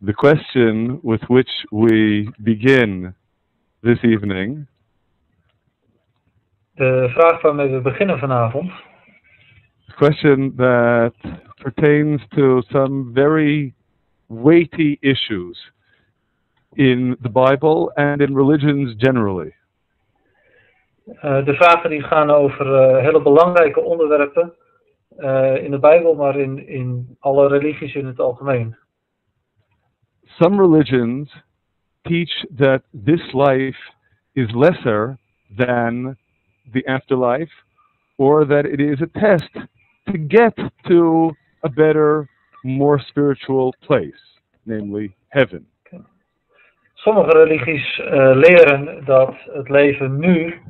The question with which we begin this evening De vraag waarmee we beginnen vanavond a question that pertains to some very weighty issues in the Bible and in religions generally. Eh, de vragen die gaan over eh, hele belangrijke onderwerpen eh, in de Bijbel, maar in, in alle religies in het algemeen. Some religions teach that this life is lesser than the afterlife, or that it is a test to get to a better, more spiritual place, namely heaven. Sommige religies eh, leren dat het leven nu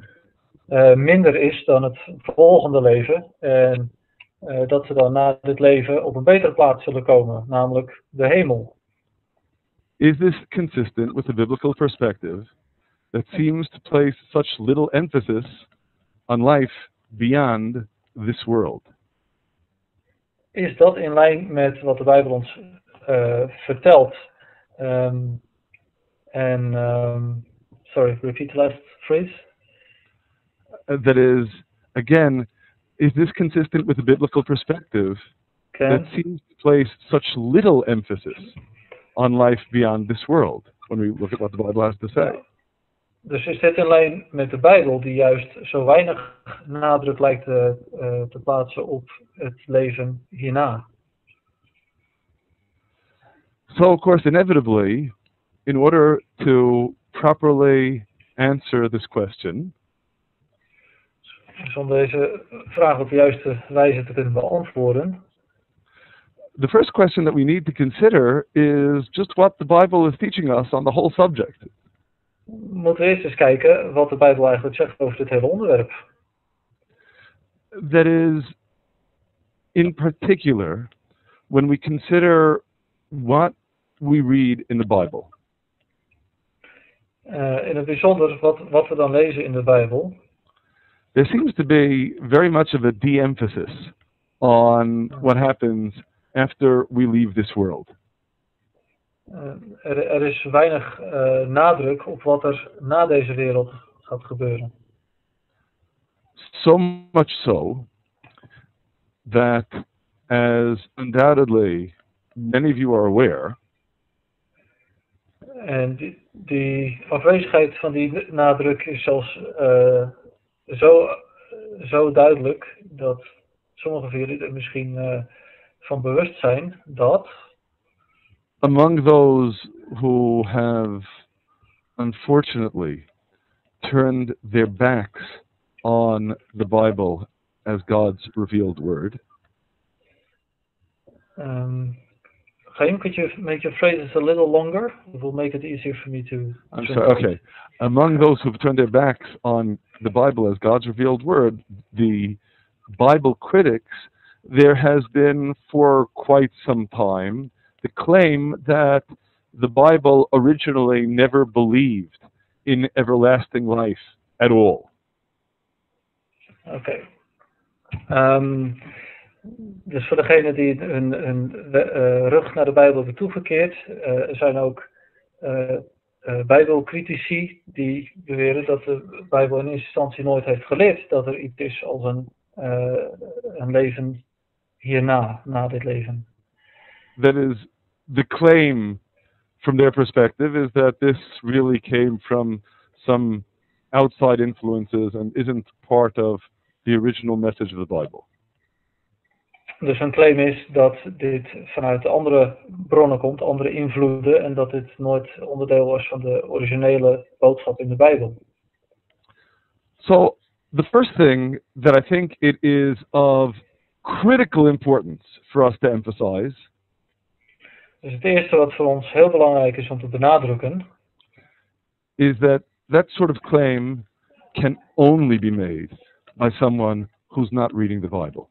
eh, minder is dan het volgende leven. En eh, dat ze dan na dit leven op een betere plaats zullen komen, namelijk de hemel. Is this consistent with the biblical perspective that seems to place such little emphasis on life beyond this world? Is dat in lijn met wat de Bijbel ons eh, vertelt? Ehm, en, ehm, sorry, repeat the last phrase. Uh, that is, again, is this consistent with the biblical perspective Ken? that seems to place such little emphasis on life beyond this world when we look at what the Bible has to say? Dus is dit in lijn met de Bijbel, die juist zo weinig nadruk lijkt te, eh, te plaatsen op het leven hierna? So, of course, inevitably, in order to properly answer this question, Dus om deze vraag op de juiste wijze te kunnen beantwoorden, the first question that we need to consider is just what the Bible is teaching us on the whole subject. moeten we eerst eens kijken wat de Bijbel eigenlijk zegt over dit hele onderwerp. That is, in particular, when we consider what we read in the Bible. Eh, in het bijzonder wat, wat we dan lezen in de Bijbel. There seems to be very much of a de emphasis on what happens after we leave this world. Eh, er, er is weinig eh, nadruk op wat er na deze wereld gaat gebeuren. So much so that, as undoubtedly many of you are aware, En die, die afwezigheid van die nadruk is zelfs eh, zo, zo duidelijk dat sommigen van jullie er misschien van bewust zijn dat among those who have unfortunately turned their backs on the Bible as God's revealed word, um, Chaim, could you make your phrases a little longer? It will make it easier for me to. I'm sorry, okay. Among those who've turned their backs on the Bible as God's revealed word, the Bible critics, there has been for quite some time the claim that the Bible originally never believed in everlasting life at all. Oké. Ehm, dus voor degenen die hun, hun eh, rug naar de Bijbel hebben toegekeerd, er zijn ook eh, Bijbelcritici die beweren dat de Bijbel in eerste instantie nooit heeft geleerd dat er iets is als een, een leven hierna, na dit leven. That is, the claim from their perspective is that this really came from some outside influences and isn't part of the original message of the Bible. Dus hun claim is dat dit vanuit andere bronnen komt, andere invloeden, en dat dit nooit onderdeel was van de originele boodschap in de Bijbel. So, the first thing that I think it is of critical importance for us to emphasize Dus het eerste wat voor ons heel belangrijk is om te benadrukken, is that that sort of claim can only be made by someone who's not reading the Bible.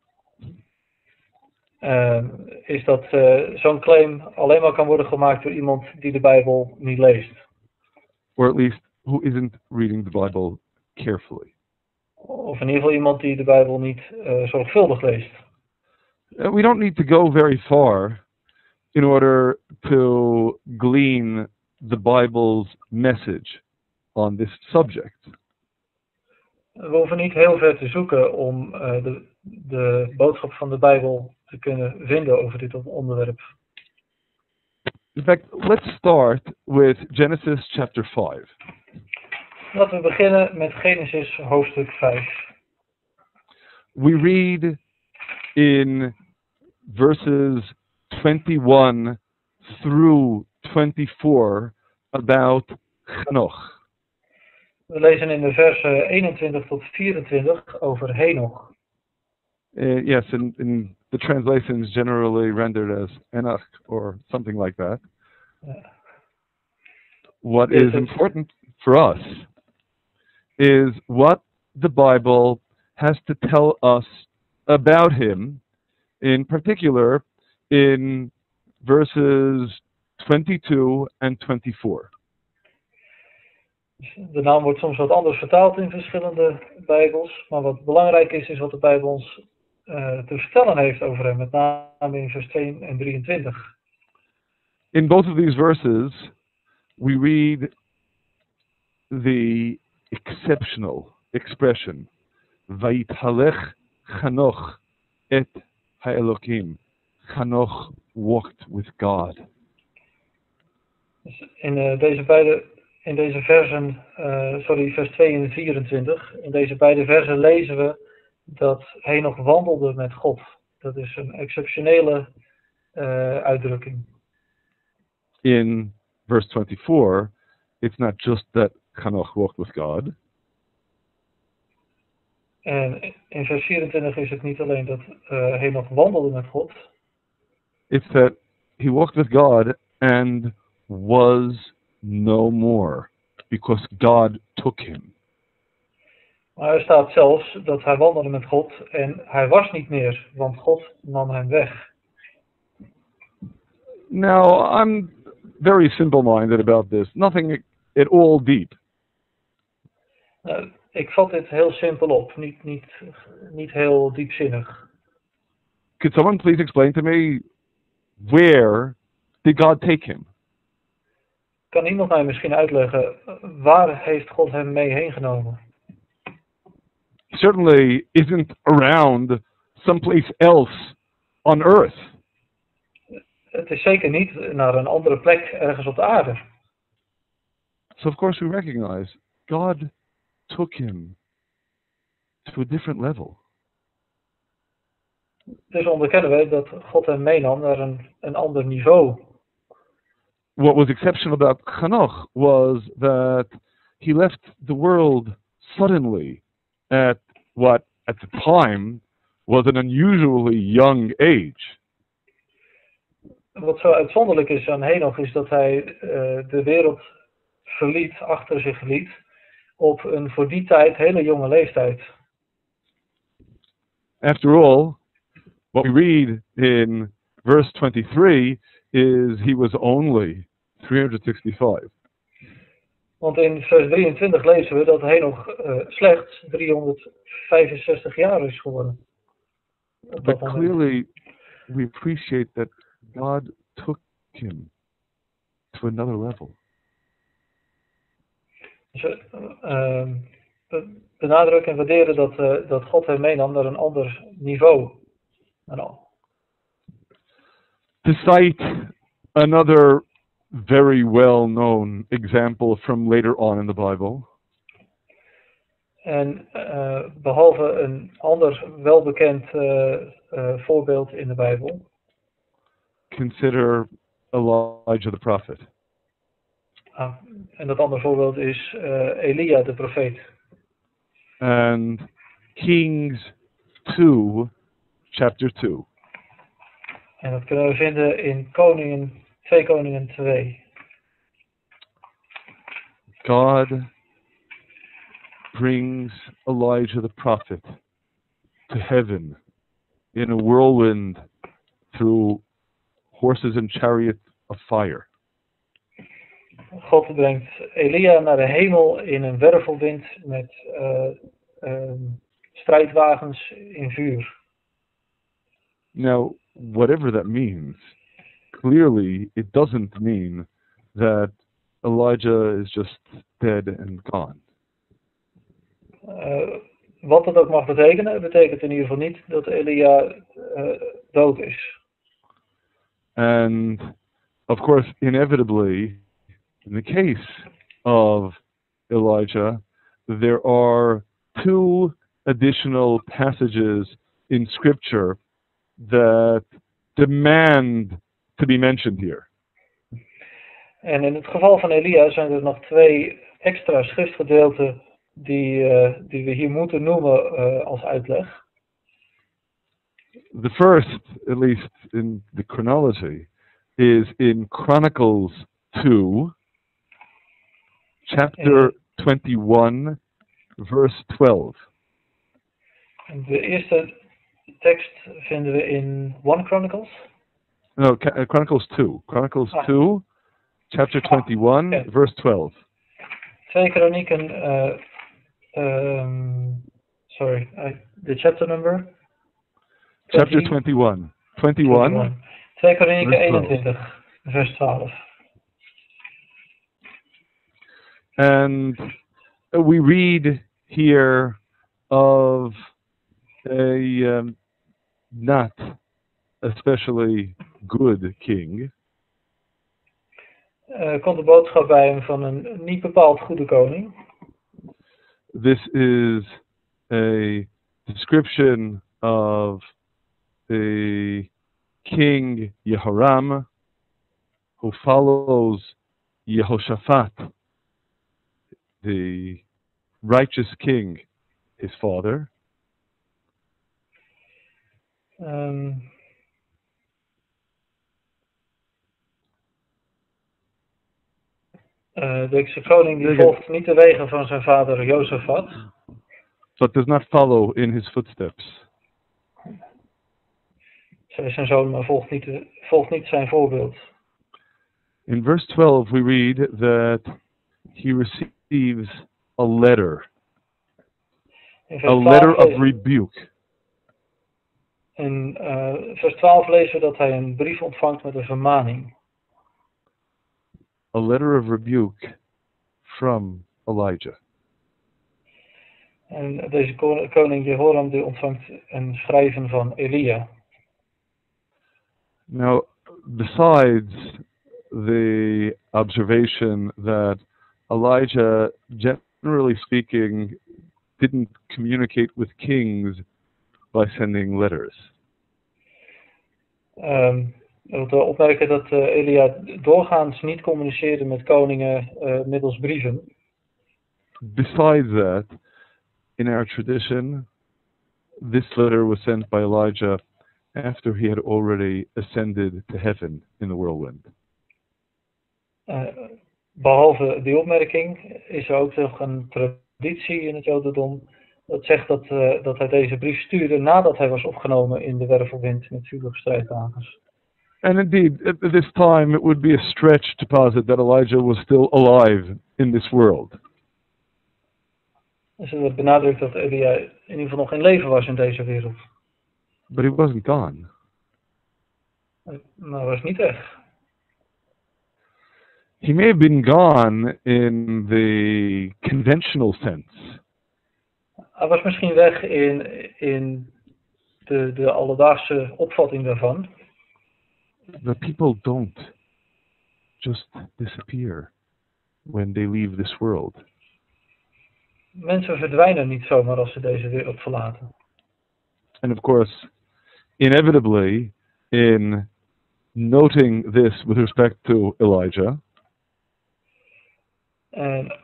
eh, is dat eh, zo'n claim alleen maar kan worden gemaakt door iemand die de Bijbel niet leest. Or at least who isn't reading the Bible carefully. Of in ieder geval iemand die de Bijbel niet eh, zorgvuldig leest. Uh, we don't need to go very far in order to glean the Bible's message on this subject. We hoeven niet heel ver te zoeken om uh, de, de boodschap van de Bijbel te kunnen vinden over dit onderwerp. In fact, let's start with Genesis chapter 5. Laten we beginnen met Genesis hoofdstuk 5. We read in verses 21 through 24 about Henoch. We lezen in de versen 21 tot 24 over Henoch. Uh, yes, in, in the translations generally rendered as Enoch or something like that. Yeah. What is important for us is what the Bible has to tell us about him, in particular in verses 22 and 24. De naam wordt soms wat anders vertaald in verschillende Bijbels, maar wat belangrijk is, is wat de Bijbel ons eh, te vertellen heeft over hem, met name in vers 2 en 23. In both of these verses, we read the exceptional expression, Vayithalech Chanoch et Ha'elokim. Chanoch walked with God. Dus in, eh, deze beide, in deze versen, eh, sorry, vers 2 en 24, in deze beide versen lezen we dat hij nog wandelde met God. Dat is een exceptionele eh, uitdrukking. In verse 24, it's not just that Chanoch walked with God, En in vers 24 is het niet alleen dat eh, hij nog wandelde met God, it's that he walked with God and was no more because God took him. maar er staat zelfs dat hij wandelde met God en hij was niet meer, want God nam hem weg. Now, I'm very simple minded about this, nothing at all deep. Nou, ik vat dit heel simpel op, niet, niet, niet heel diepzinnig. Could someone please explain to me where did God take him? Kan iemand mij misschien uitleggen, waar heeft God hem mee heen genomen? Certainly isn't around someplace else on earth. Het is zeker niet naar een andere plek ergens op de aarde. So, of course, we recognize God took him to a different level. Dus onderkennen we dat God hem meenam naar een, een ander niveau. What was exceptional about Hanoch was that he left the world suddenly at what at the time was an unusually young age. Wat zo uitzonderlijk is aan Henoch is dat hij eh, de wereld verliet, achter zich liet, op een voor die tijd hele jonge leeftijd. After all, what we read in verse 23 is he was only 365. Want in vers 23 lezen we dat Henoch eh, slechts 365 jaar is geworden. But clearly, we appreciate that God took him to another level. Dus, eh, ehm, be- benadrukken en waarderen dat, eh, dat God hem meenam naar een ander niveau. En al. To cite another very well known example from later on in the Bible, En eh, behalve een ander welbekend eh, voorbeeld in de Bijbel, consider Elijah the prophet. ah, en dat andere voorbeeld is eh, Elia de profeet. And Kings 2, chapter 2. En dat kunnen we vinden in Koningen, 2 Koningen 2. God brings Elijah the prophet to heaven in a whirlwind through horses and chariots of fire. God brengt Elia naar de hemel in een wervelwind met eh, ehm, strijdwagens in vuur. Now, whatever that means, clearly it doesn't mean that Elijah is just dead and gone. Uh, wat dat ook mag betekenen, betekent in ieder geval niet dat Elia uh, dood is. And of course, inevitably, in the case of Elijah, there are two additional passages in Scripture that demand to be mentioned here. En in het geval van Elia zijn er nog twee extra schriftgedeelten die, uh, die we hier moeten noemen uh, als uitleg. The first, at least in the chronology, is in Chronicles 2, chapter 21, verse 12. De eerste tekst vinden we in 1 Chronicles. No, uh, Chronicles 2. Chronicles ah. 2, chapter 21, ah, okay. verse 12. Twee kronieken, uh, um, sorry, I, the chapter number? Chapter 21. 21. 21. 2 Kronieken 21, vers 12. And we read here of a um, not especially good king. Uh, komt de boodschap bij hem van een niet bepaald goede koning. This is a description of a King Yehoram, who follows Yehoshaphat, the righteous king, his father. Um, uh, deze koning die volgt niet de wegen van zijn vader Jozefat. But does not follow in his footsteps. Zij zijn zoon, maar volgt niet, volgt niet zijn voorbeeld. In verse 12 we read that he receives a letter. A letter of rebuke. In uh, vers 12 lezen we dat hij een brief ontvangt met een vermaning. A letter of rebuke from Elijah. En deze koning Jehoram die ontvangt een schrijven van Elia. Now, besides the observation that Elijah, generally speaking, didn't communicate with kings by sending letters. Um, we opmerken dat uh, Elia doorgaans niet communiceerde met koningen uh, middels brieven. Besides that, in our tradition, this letter was sent by Elijah after he had already ascended to heaven in the whirlwind. Uh, behalve die opmerking is er ook nog een traditie in het Jodendom dat zegt dat, uh, dat hij deze brief stuurde nadat hij was opgenomen in de wervelwind met vuurstrijdwagens. And indeed, at this time it would be a stretch to posit that Elijah was still alive in this world. Dus het benadrukt dat Elia in ieder geval nog in leven was in deze wereld. But he wasn't gone. Nou, was niet echt. He may have been gone in the conventional sense. Hij was misschien weg in, in de, de alledaagse opvatting daarvan. But people don't just disappear when they leave this world. Mensen verdwijnen niet zomaar als ze deze wereld verlaten. And of course, inevitably, in noting this with respect to Elijah,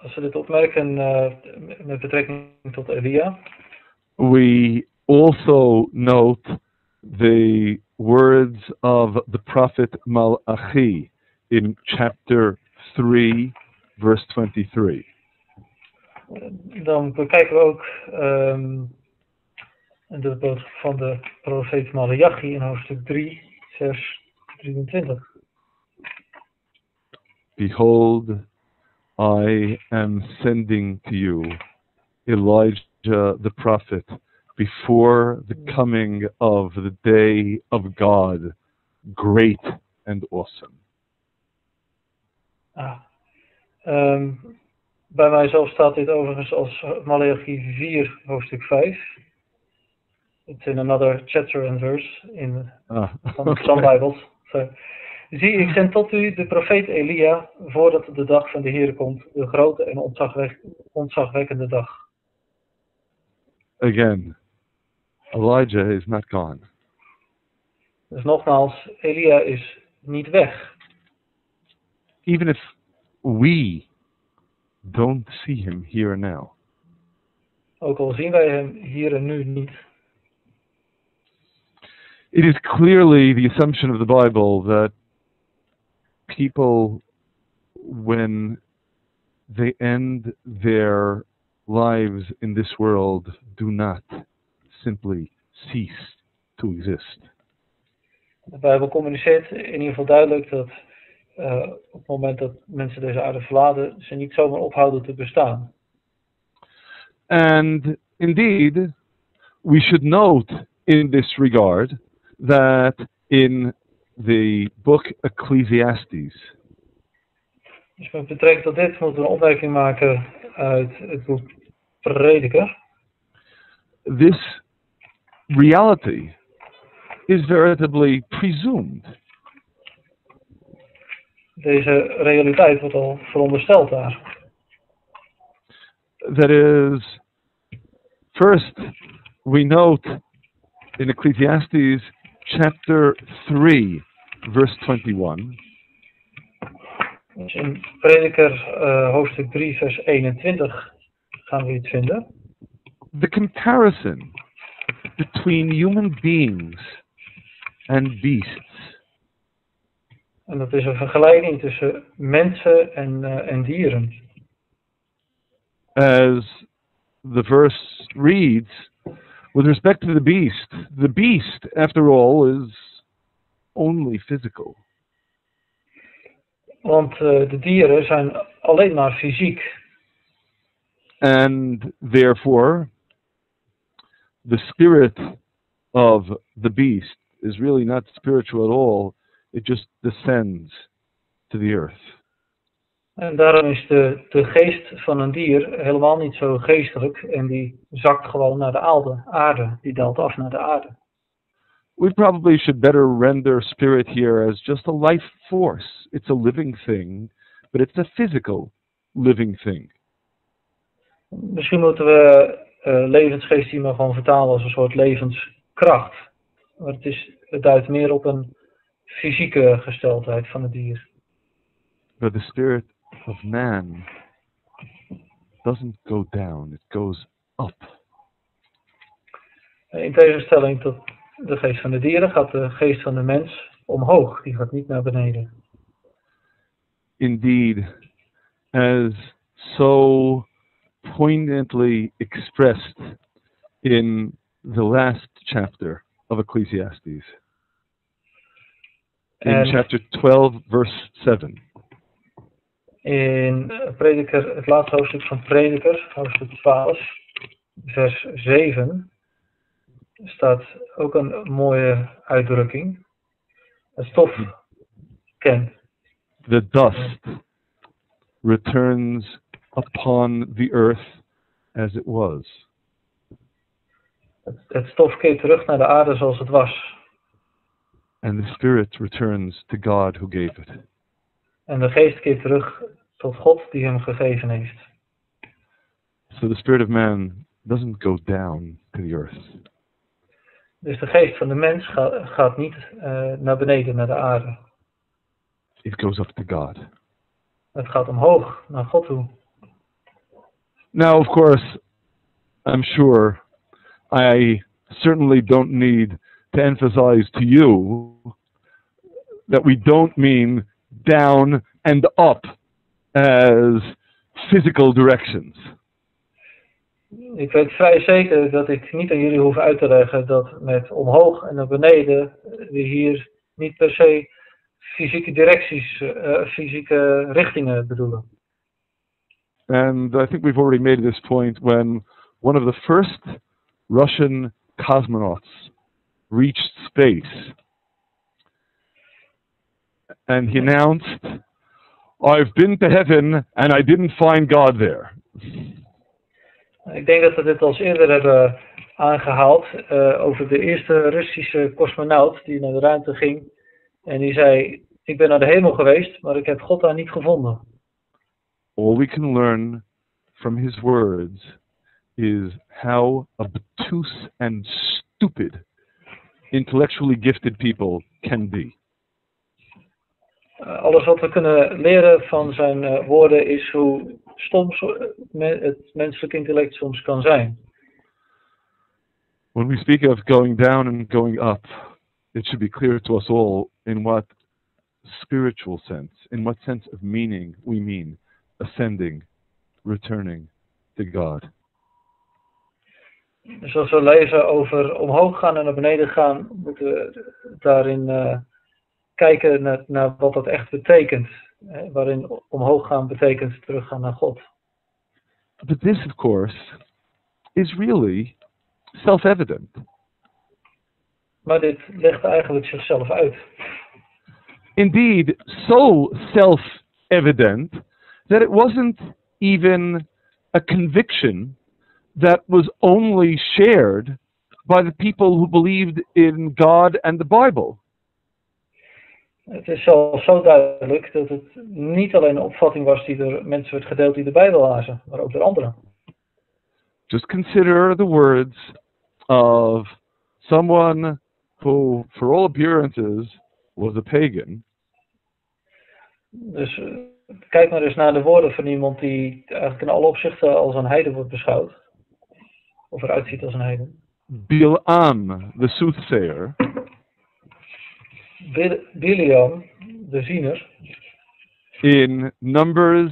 als we dit opmerken uh, met betrekking tot Elia, we also note the words of the prophet Malachi in chapter 3, verse 23. Dan bekijken we ook um, de boodschap van de profeet Malachi in hoofdstuk 3, vers 23. Behold, I am sending to you Elijah the prophet before the coming of the day of God, great and awesome. Ah. Ehm, bij mijzelf staat dit overigens als Malachi 4, hoofdstuk 5. It's in another chapter and verse in Ah, van some Bibles. So, Zie, ik zend tot u de profeet Elia voordat de dag van de Heer komt, de grote en ontzagwek- ontzagwekkende dag. Again, Elijah is not gone. Dus nogmaals, Elia is niet weg. Even if we don't see him here and now. Ook al zien wij hem hier en nu niet. It is clearly the assumption of the Bible that people, when they end their lives in this world, do not simply cease to exist. De Bijbel communiceert in ieder geval duidelijk dat eh, op het moment dat mensen deze aarde verlaten, ze niet zomaar ophouden te bestaan. And indeed, we should note in this regard that in the book Ecclesiastes, Dus met betrekking tot dit moeten we een opmerking maken uit het boek Prediker. this reality is veritably presumed. Deze realiteit wordt al verondersteld daar. That is, first, we note in Ecclesiastes chapter 3, verse 21, Dus in Prediker eh, hoofdstuk 3 vers 21 gaan we iets vinden. the comparison between human beings and beasts. En dat is een vergelijking tussen mensen en, eh, en dieren. As the verse reads, with respect to the beast, the beast, after all, is only physical. Want eh, de dieren zijn alleen maar fysiek. And therefore, the spirit of the beast is really not spiritual at all. It just descends to the earth. En daarom is de, de geest van een dier helemaal niet zo geestelijk. En die zakt gewoon naar de aarde. aarde. Die daalt af naar de aarde. We probably should better render spirit here as just a life force. It's a living thing, but it's a physical living thing. Misschien moeten we eh, levensgeest hier maar gewoon vertalen als een soort levenskracht. Maar het, is, het duidt meer op een fysieke gesteldheid van het dier. But the spirit of man doesn't go down, it goes up. In tegenstelling tot de geest van de dieren gaat de geest van de mens omhoog. Die gaat niet naar beneden. Indeed, as so poignantly expressed in the last chapter of Ecclesiastes. In En chapter 12, verse 7. In Prediker, het laatste hoofdstuk van Prediker, hoofdstuk 12, vers 7, staat ook een mooie uitdrukking. Het stof kent. The dust returns upon the earth as it was. Het, het stof keert terug naar de aarde zoals het was. And the spirit returns to God who gave it. En de geest keert terug tot God die hem gegeven heeft. So the spirit of man doesn't go down to the earth. Dus de geest van de mens gaat, gaat niet eh, naar beneden, naar de aarde. It goes up to God. Het gaat omhoog, naar God toe. Now, of course, I'm sure I certainly don't need to emphasize to you that we don't mean down and up as physical directions. Ik weet vrij zeker dat ik niet aan jullie hoef uit te leggen dat met omhoog en naar beneden we hier niet per se fysieke directies, eh, fysieke richtingen bedoelen. And I think we've already made this point when one of the first Russian cosmonauts reached space. And he announced, I've been to heaven and I didn't find God there. Ik denk dat we dit al eerder hebben aangehaald uh, over de eerste Russische cosmonaut die naar de ruimte ging. En die zei, ik ben naar de hemel geweest, maar ik heb God daar niet gevonden. All we can learn from his words is how obtuse and stupid intellectually gifted people can be. Uh, alles wat we kunnen leren van zijn uh, woorden is hoe stom het menselijk intellect soms kan zijn. When we speak of going down and going up, it should be clear to us all in what spiritual sense, in what sense of meaning we mean ascending, returning to God. Dus als we lezen over omhoog gaan en naar beneden gaan, moeten we daarin uh, kijken naar, naar, wat dat echt betekent. Hè, waarin omhoog gaan betekent teruggaan naar God. But this, of course, is really self-evident. Maar dit legt eigenlijk zichzelf uit. Indeed, so self-evident that it wasn't even a conviction that was only shared by the people who believed in God and the Bible. Het is zo, zo duidelijk dat het niet alleen een opvatting was die door mensen werd gedeeld die de Bijbel lazen, maar ook door anderen. Just consider the words of someone who, for all appearances, was a pagan. Dus uh, kijk maar eens naar de woorden van iemand die eigenlijk in alle opzichten als een heiden wordt beschouwd. Of eruit ziet als een heiden. Bilam, the soothsayer. Bil Biliam, de ziener. In Numbers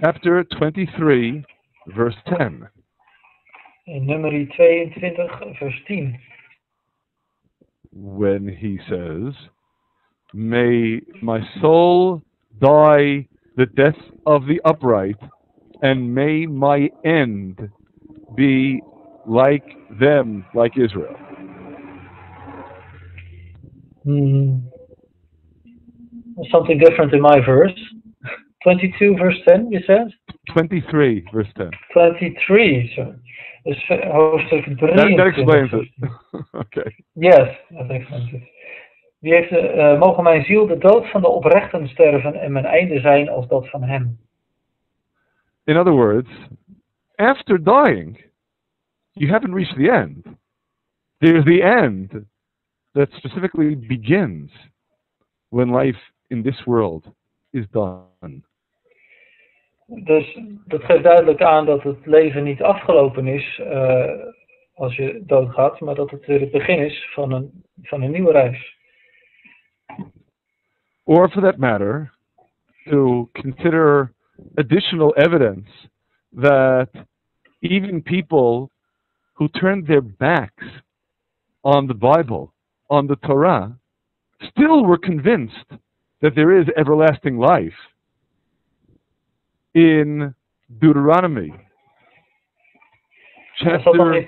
chapter 23, verse 10. In nummer 22, vers 10. When he says, May my soul die the death of the upright, and may my end be like them, like Israel. Hmm. Something different in my verse. 22 verse 10, you said? 23 verse 10. 23, so. Dus hoofdstuk 3. That, that explains it. okay. Yes, that explains it. Die heeft, uh, mogen mijn ziel de dood van de oprechten sterven en mijn einde zijn als dat van hem. In other words, after dying, you haven't reached the end. There's the end that specifically begins when life in this world is done. Dus dat geeft duidelijk aan dat het leven niet afgelopen is uh, als je doodgaat, maar dat het weer het begin is van een, van een nieuwe reis. Or for that matter, to consider additional evidence that even people who turned their backs on the Bible, on the Torah, still were convinced that there is everlasting life. In Deuteronomy chapter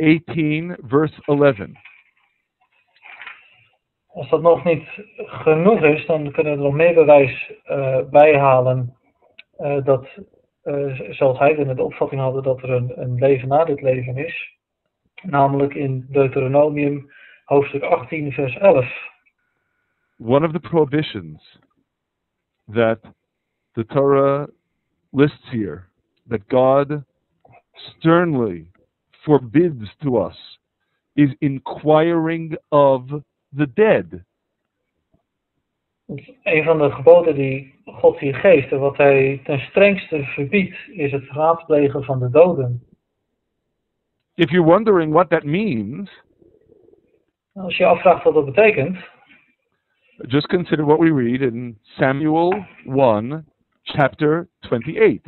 18, verse 11. Als dat nog niet genoeg is, dan kunnen we er nog meer bewijs uh, bij halen uh, dat, uh, zoals hij de opvatting hadden, dat er een, een leven na dit leven is. Namelijk in Deuteronomium hoofdstuk 18, vers 11. One of the prohibitions that the Torah lists here, that God sternly forbids to us, is inquiring of the dead. Een van de geboden die God hier geeft en wat hij ten strengste verbiedt, is het raadplegen van de doden. If you're wondering what that means, als je afvraagt wat dat betekent, just consider what we read in Samuel 1, chapter 28.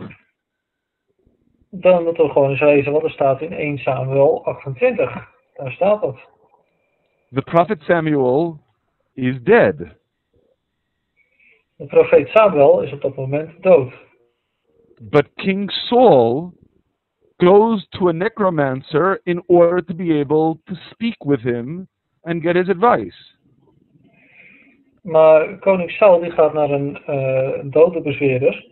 Dan moeten we gewoon eens lezen wat er staat in 1 Samuel 28. Daar staat dat. The prophet Samuel is dead. De profeet Samuel is op dat moment dood. But King Saul goes to a necromancer in order to be able to speak with him and get his advice. Maar koning Saul die gaat naar een, uh, een dodenbezweerder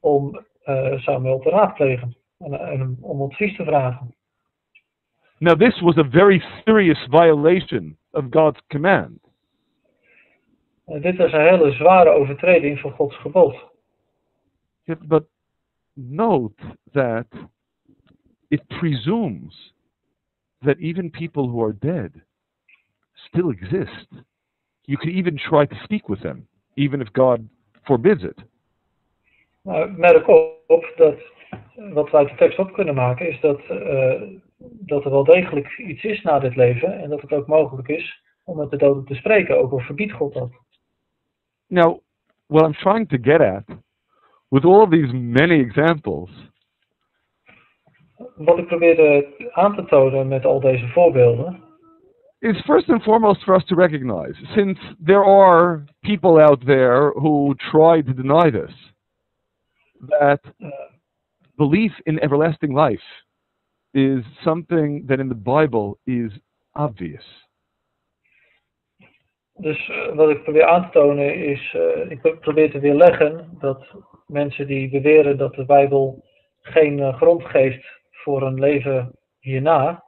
om uh, Samuel te raadplegen en, en om advies te vragen. Now, this was a very serious violation of God's command. En dit is een hele zware overtreding van Gods gebod. But note that it presumes that even people who are dead still exist. You can even try to speak with them, even if God forbids it. Maar merk op dat wat we uit de tekst op kunnen maken is dat, uh, dat er wel degelijk iets is na dit leven en dat het ook mogelijk is om met de doden te spreken, ook al verbiedt God dat. Now, what I'm trying to get at, with all of these many examples, wat ik probeerde aan te tonen met al deze voorbeelden, is first and foremost for us to recognize, since there are people out there who try to deny this, that belief in everlasting life is something that in the Bible is obvious. Dus uh, wat ik probeer aan te tonen is, uh, ik probeer te weerleggen dat mensen die beweren dat de Bijbel geen uh, grond geeft voor een leven hierna,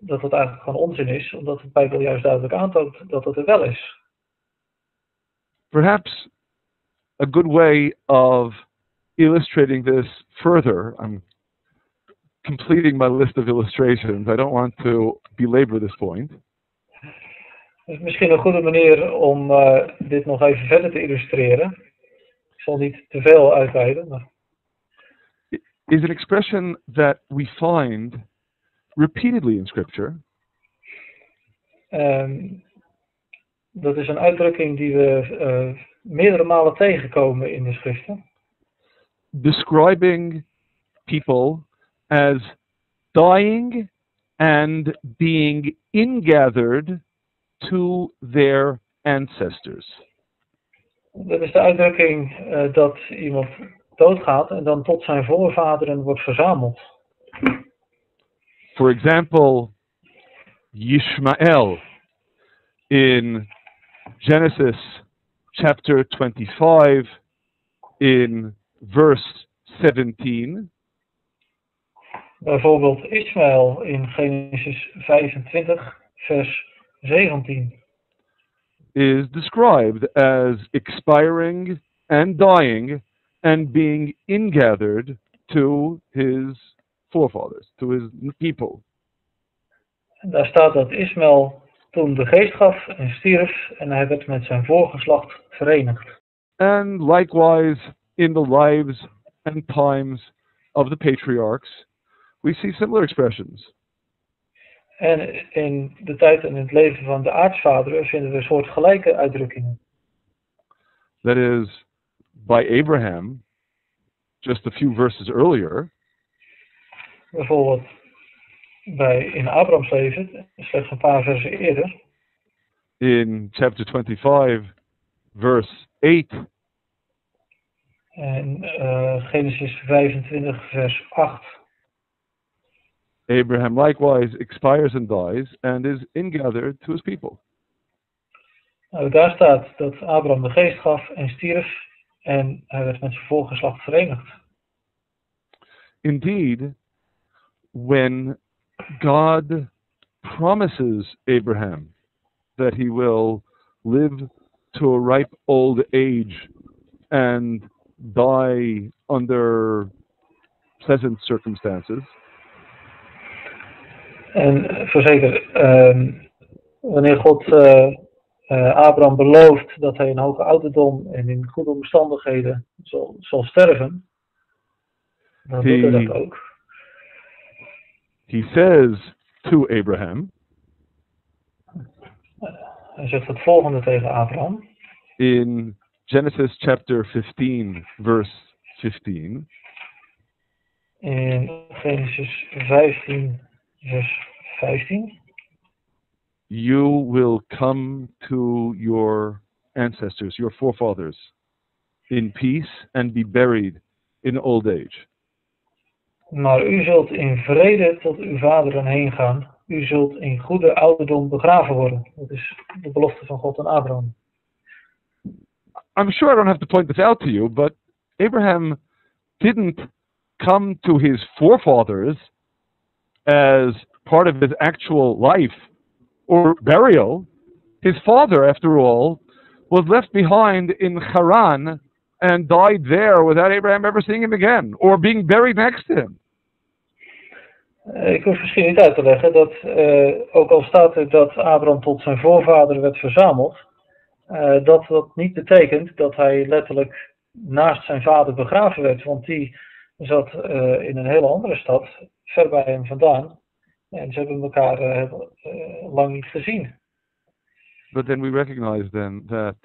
dat dat eigenlijk gewoon onzin is, omdat de Bijbel juist duidelijk aantoont dat het er wel is. Perhaps a good way of illustrating this further, I'm completing my list of illustrations. I don't want to belabor this point. is misschien een goede manier om uh, dit nog even verder te illustreren. Ik zal niet te veel uitweiden. Maar... Is an expression that we find repeatedly in Scripture. Um, dat is een uitdrukking die we uh, meerdere malen tegenkomen in de schriften. Describing people as dying and being ingathered to their ancestors. Dat is de uitdrukking uh, dat iemand doodgaat en dan tot zijn voorvaderen wordt verzameld. For example, Yishmael in Genesis chapter 25 in verse 17. Bijvoorbeeld Ismaël in Genesis 25 vers 17 is described as expiring and dying and being ingathered to his forefathers, to his people. Daar staat dat Ismaël toen de geest gaf en stierf en hij werd met zijn voorgeslacht verenigd. And likewise in the lives and times of the patriarchs, we see similar expressions. En in de tijd en in het leven van de aartsvaderen vinden we soortgelijke uitdrukkingen. That is, by Abraham, just a few verses earlier. Bijvoorbeeld bij in Abrahams leven, slechts een paar versen eerder. In chapter 25, verse 8. En uh, Genesis 25, vers 8. Abraham likewise expires and dies and is ingathered to his people. Nou, daar staat dat Abraham de geest gaf en stierf en hij werd met zijn voorgeslacht verenigd. Indeed, when God promises Abraham that he will live to a ripe old age and die under pleasant circumstances, En voorzeker, uh, wanneer God uh, uh, Abraham belooft dat hij in hoge ouderdom en in goede omstandigheden zal, zal sterven, dan doet hij dat ook. He says to Abraham. Hij zegt het volgende tegen Abraham. In Genesis chapter 15, verse 15. In Genesis 15, vers 15. You will come to your ancestors, your forefathers, in peace and be buried in old age. Maar u zult in vrede tot uw vaderen heen gaan u zult in goede ouderdom begraven worden. Dat is de belofte van God aan Abraham. I'm sure I don't have to point this out to you, but Abraham didn't come to his forefathers as part of his actual life or burial. His father, after all, was left behind in Haran and died there without Abraham ever seeing him again or being buried next to him. Eh, Ik hoef misschien niet uit te leggen dat, eh, ook al staat er dat Abraham tot zijn voorvader werd verzameld, eh, dat dat niet betekent dat hij letterlijk naast zijn vader begraven werd, want die zat in een hele andere stad, ver bij hem vandaan. En ze hebben elkaar lang niet gezien. But then we recognize then that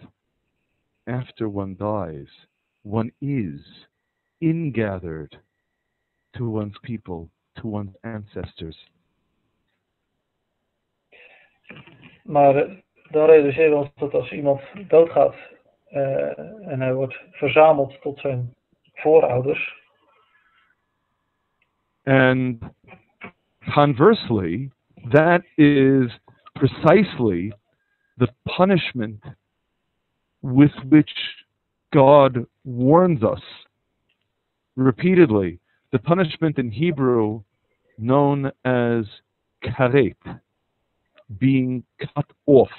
after one dies, one is ingathered to one's people, to one's ancestors. Maar dan realiseren we ons dat als iemand doodgaat eh, en hij wordt verzameld tot zijn voorouders, And conversely, that is precisely the punishment with which God warns us repeatedly. The punishment in Hebrew known as karet, being cut off.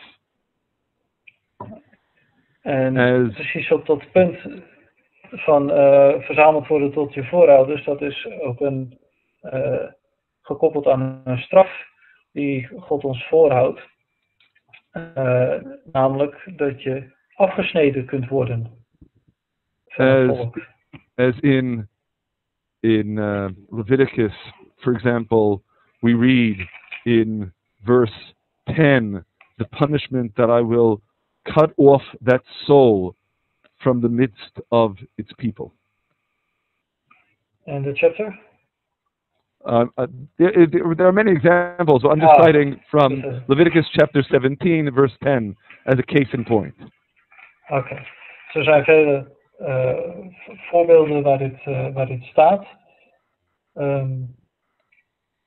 En As- precies op dat punt van eh, verzameld worden tot je voorouders, dat is ook een, eh, gekoppeld aan een straf die God ons voorhoudt. Eh, namelijk dat je afgesneden kunt worden as in in uh, Leviticus, for example, we read in verse 10 the punishment that I will cut off that soul from the midst of its people. And de chapter? Um, uh, there, there are many examples. but I'm just Ah, citing from Leviticus chapter 17, verse 10, as a case in point. Oké. Dus er eh, voorbeelden waar dit, eh, waar dit staat. Ehm,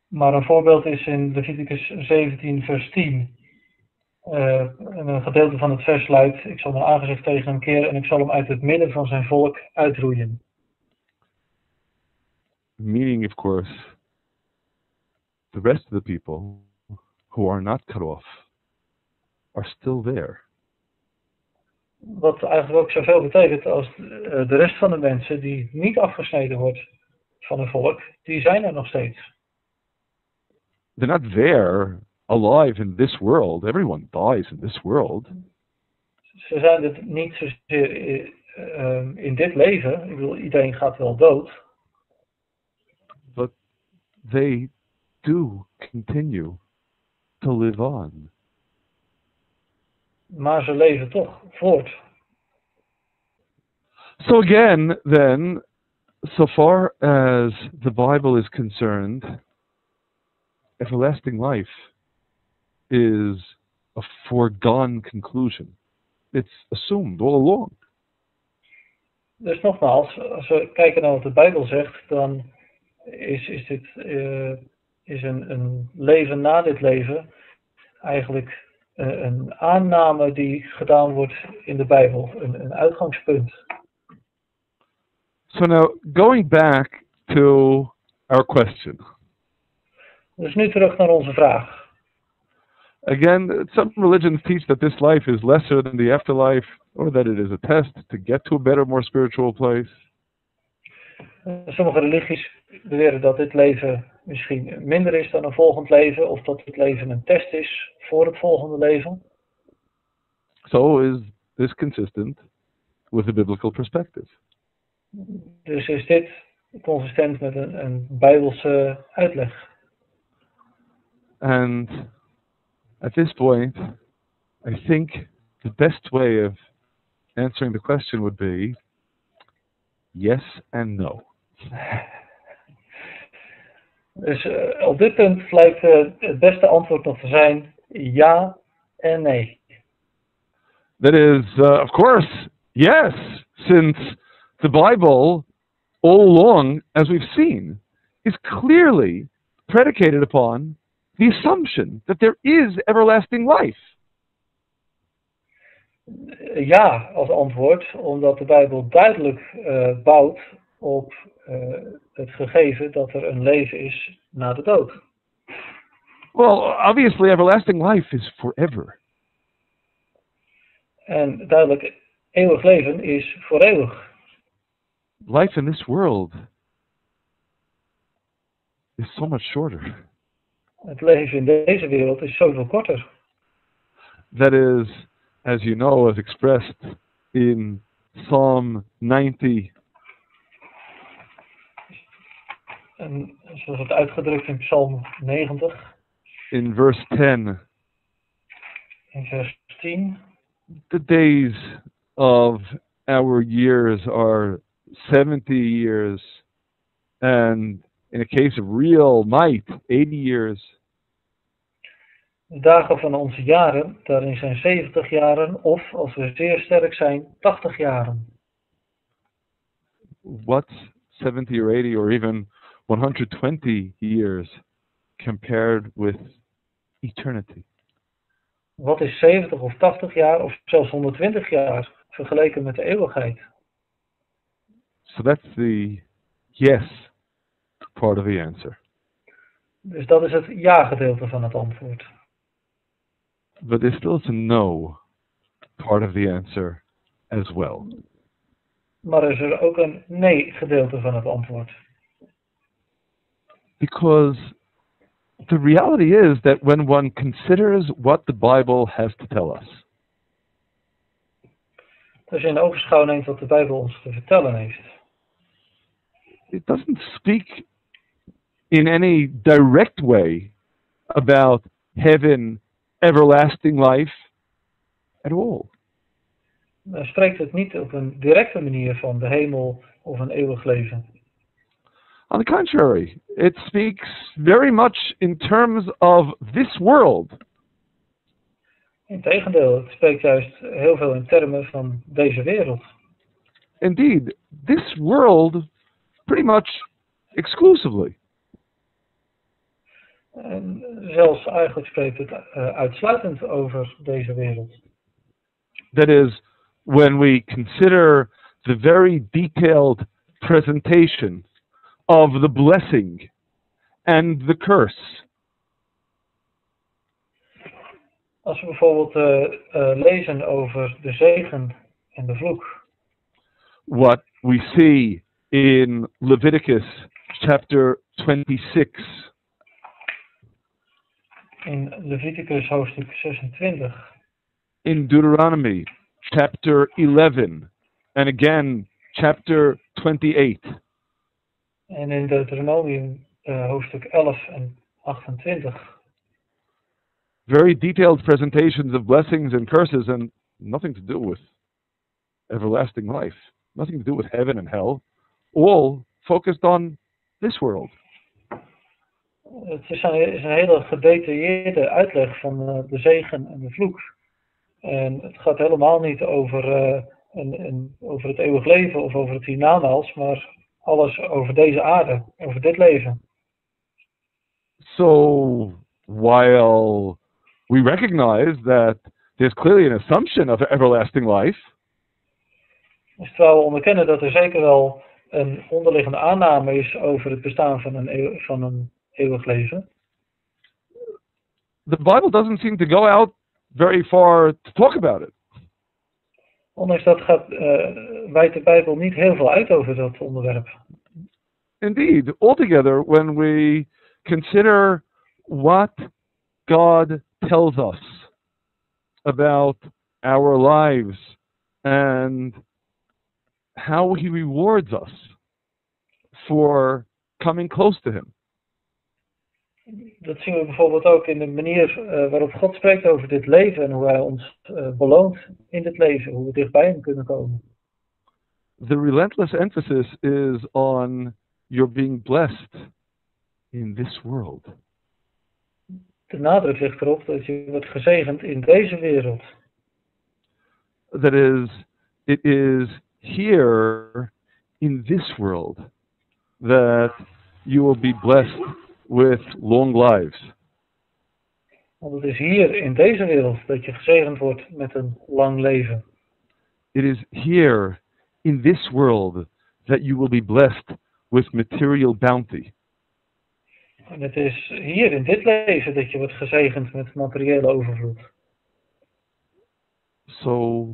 maar een voorbeeld is in Leviticus 17, vers 10. Eh, en een gedeelte van het vers luidt: Ik zal mijn aangezicht tegen hem keren en ik zal hem uit het midden van zijn volk uitroeien. Meaning, of course, the rest of the people who are not cut off are still there. Wat eigenlijk ook zoveel betekent als eh, de rest van de mensen die niet afgesneden wordt van een volk, die zijn er nog steeds. they're not there alive in this world. Everyone dies in this world. Ze zijn het niet zozeer eh, eh, in dit leven. Ik bedoel, iedereen gaat wel dood. But they do continue to live on. Maar ze leven toch voort. So again, then, so far as the Bible is concerned, everlasting life is a foregone conclusion. It's assumed all along. Dus nogmaals, als we kijken naar wat de Bijbel zegt, dan is, is dit eh, is een, een leven na dit leven eigenlijk een aanname die gedaan wordt in de Bijbel. Een, een uitgangspunt. So now, going back to our question. Dus nu terug naar onze vraag. Again, some religions teach that this life is lesser than the afterlife, or that it is a test to get to a better, more spiritual place. Sommige religies beweren dat dit leven misschien minder is dan een volgend leven, of dat dit leven een test is voor het volgende leven. So, is this consistent with the biblical perspective? Dus is dit consistent met een, een bijbelse uitleg. And at this point, I think the best way of answering the question would be yes and no. Dus eh, op dit punt lijkt eh, het beste antwoord nog te zijn ja en nee. That is, uh, of course, yes, since the Bible, all along, as we've seen, is clearly predicated upon the assumption that there is everlasting life? Ja, als antwoord, omdat de Bijbel duidelijk bouwt op het gegeven dat er een leven is na de dood. Well, obviously, everlasting life is forever. En duidelijk, eeuwig leven is voor eeuwig. Life in this world is so much shorter. Het leven in deze wereld is zoveel korter. That is, as you know, as expressed in Psalm 90, En zoals het uitgedrukt in Psalm 90, in verse 10. in vers 10. The days of our years are 70 years, and in a case of real might, 80 years. De dagen van onze jaren, daarin zijn 70 jaren, of als we zeer sterk zijn, 80 jaren. What's 70 or 80 or even 120 years compared with eternity? Wat is 70 of 80 jaar, of zelfs 120 jaar, vergeleken met de eeuwigheid? So that's the yes part of the answer. Dus dat is het ja-gedeelte van het antwoord. But there's still a no part of the answer as well. Maar er is er ook een nee-gedeelte van het antwoord. Because the reality is that when one considers what the Bible has to tell us, je in ogenschouw neemt wat de Bijbel ons te vertellen heeft, it doesn't speak in any direct way about heaven, everlasting life at all. dan spreekt het niet op een directe manier van de hemel of een eeuwig leven. On the contrary, it speaks very much in terms of this world. Integendeel, het spreekt juist heel veel in termen van deze wereld. Indeed, this world pretty much exclusively. En zelfs eigenlijk spreekt het eh, uitsluitend over deze wereld. That is, when we consider the very detailed presentation of the blessing and the curse. Als we bijvoorbeeld eh, eh, lezen over de zegen en de vloek, what we see in Leviticus chapter 26, in Leviticus hoofdstuk 26, in Deuteronomy chapter 11, and again chapter 28, en in Deuteronomium eh, hoofdstuk 11 en 28. very detailed presentations of blessings and curses and nothing to do with everlasting life, nothing to do with heaven and hell, all focused on this world. Het is een, is een hele gedetailleerde uitleg van eh, de zegen en de vloek. En het gaat helemaal niet over, eh, een, een, over het eeuwig leven of over het hiernamaals, maar alles over deze aarde, over dit leven. So while we recognize that there's clearly an assumption of everlasting life, Dus terwijl we onderkennen dat er zeker wel een onderliggende aanname is over het bestaan van een, eeuw- van een eeuwig leven, the Bible doesn't seem to go out very far to talk about it. Ondanks dat gaat, eh, wijdt de Bijbel niet heel veel uit over dat onderwerp. Indeed, altogether, when we consider what God tells us about our lives and how He rewards us for coming close to Him. Dat zien we bijvoorbeeld ook in de manier eh, waarop God spreekt over dit leven en hoe Hij ons eh, beloont in dit leven, hoe we dichtbij Hem kunnen komen. The relentless emphasis is on your being blessed in this world. De nadruk ligt erop dat je wordt gezegend in deze wereld. That is, it is here in this world that you will be blessed with long lives. Want het is hier in deze wereld dat je gezegend wordt met een lang leven. It is here in this world that you will be blessed with material bounty. En het is hier in dit leven dat je wordt gezegend met materiële overvloed. So,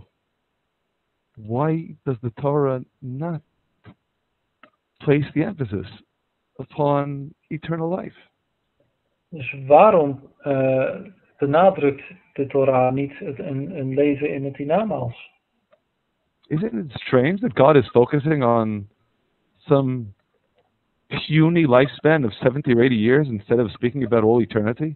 why does the Torah not place the emphasis upon eternal life? Dus waarom eh, benadrukt de Torah niet het, een, een leven in het hiernamaals? Isn't it strange that God is focusing on some puny lifespan of 70 or 80 years instead of speaking about all eternity?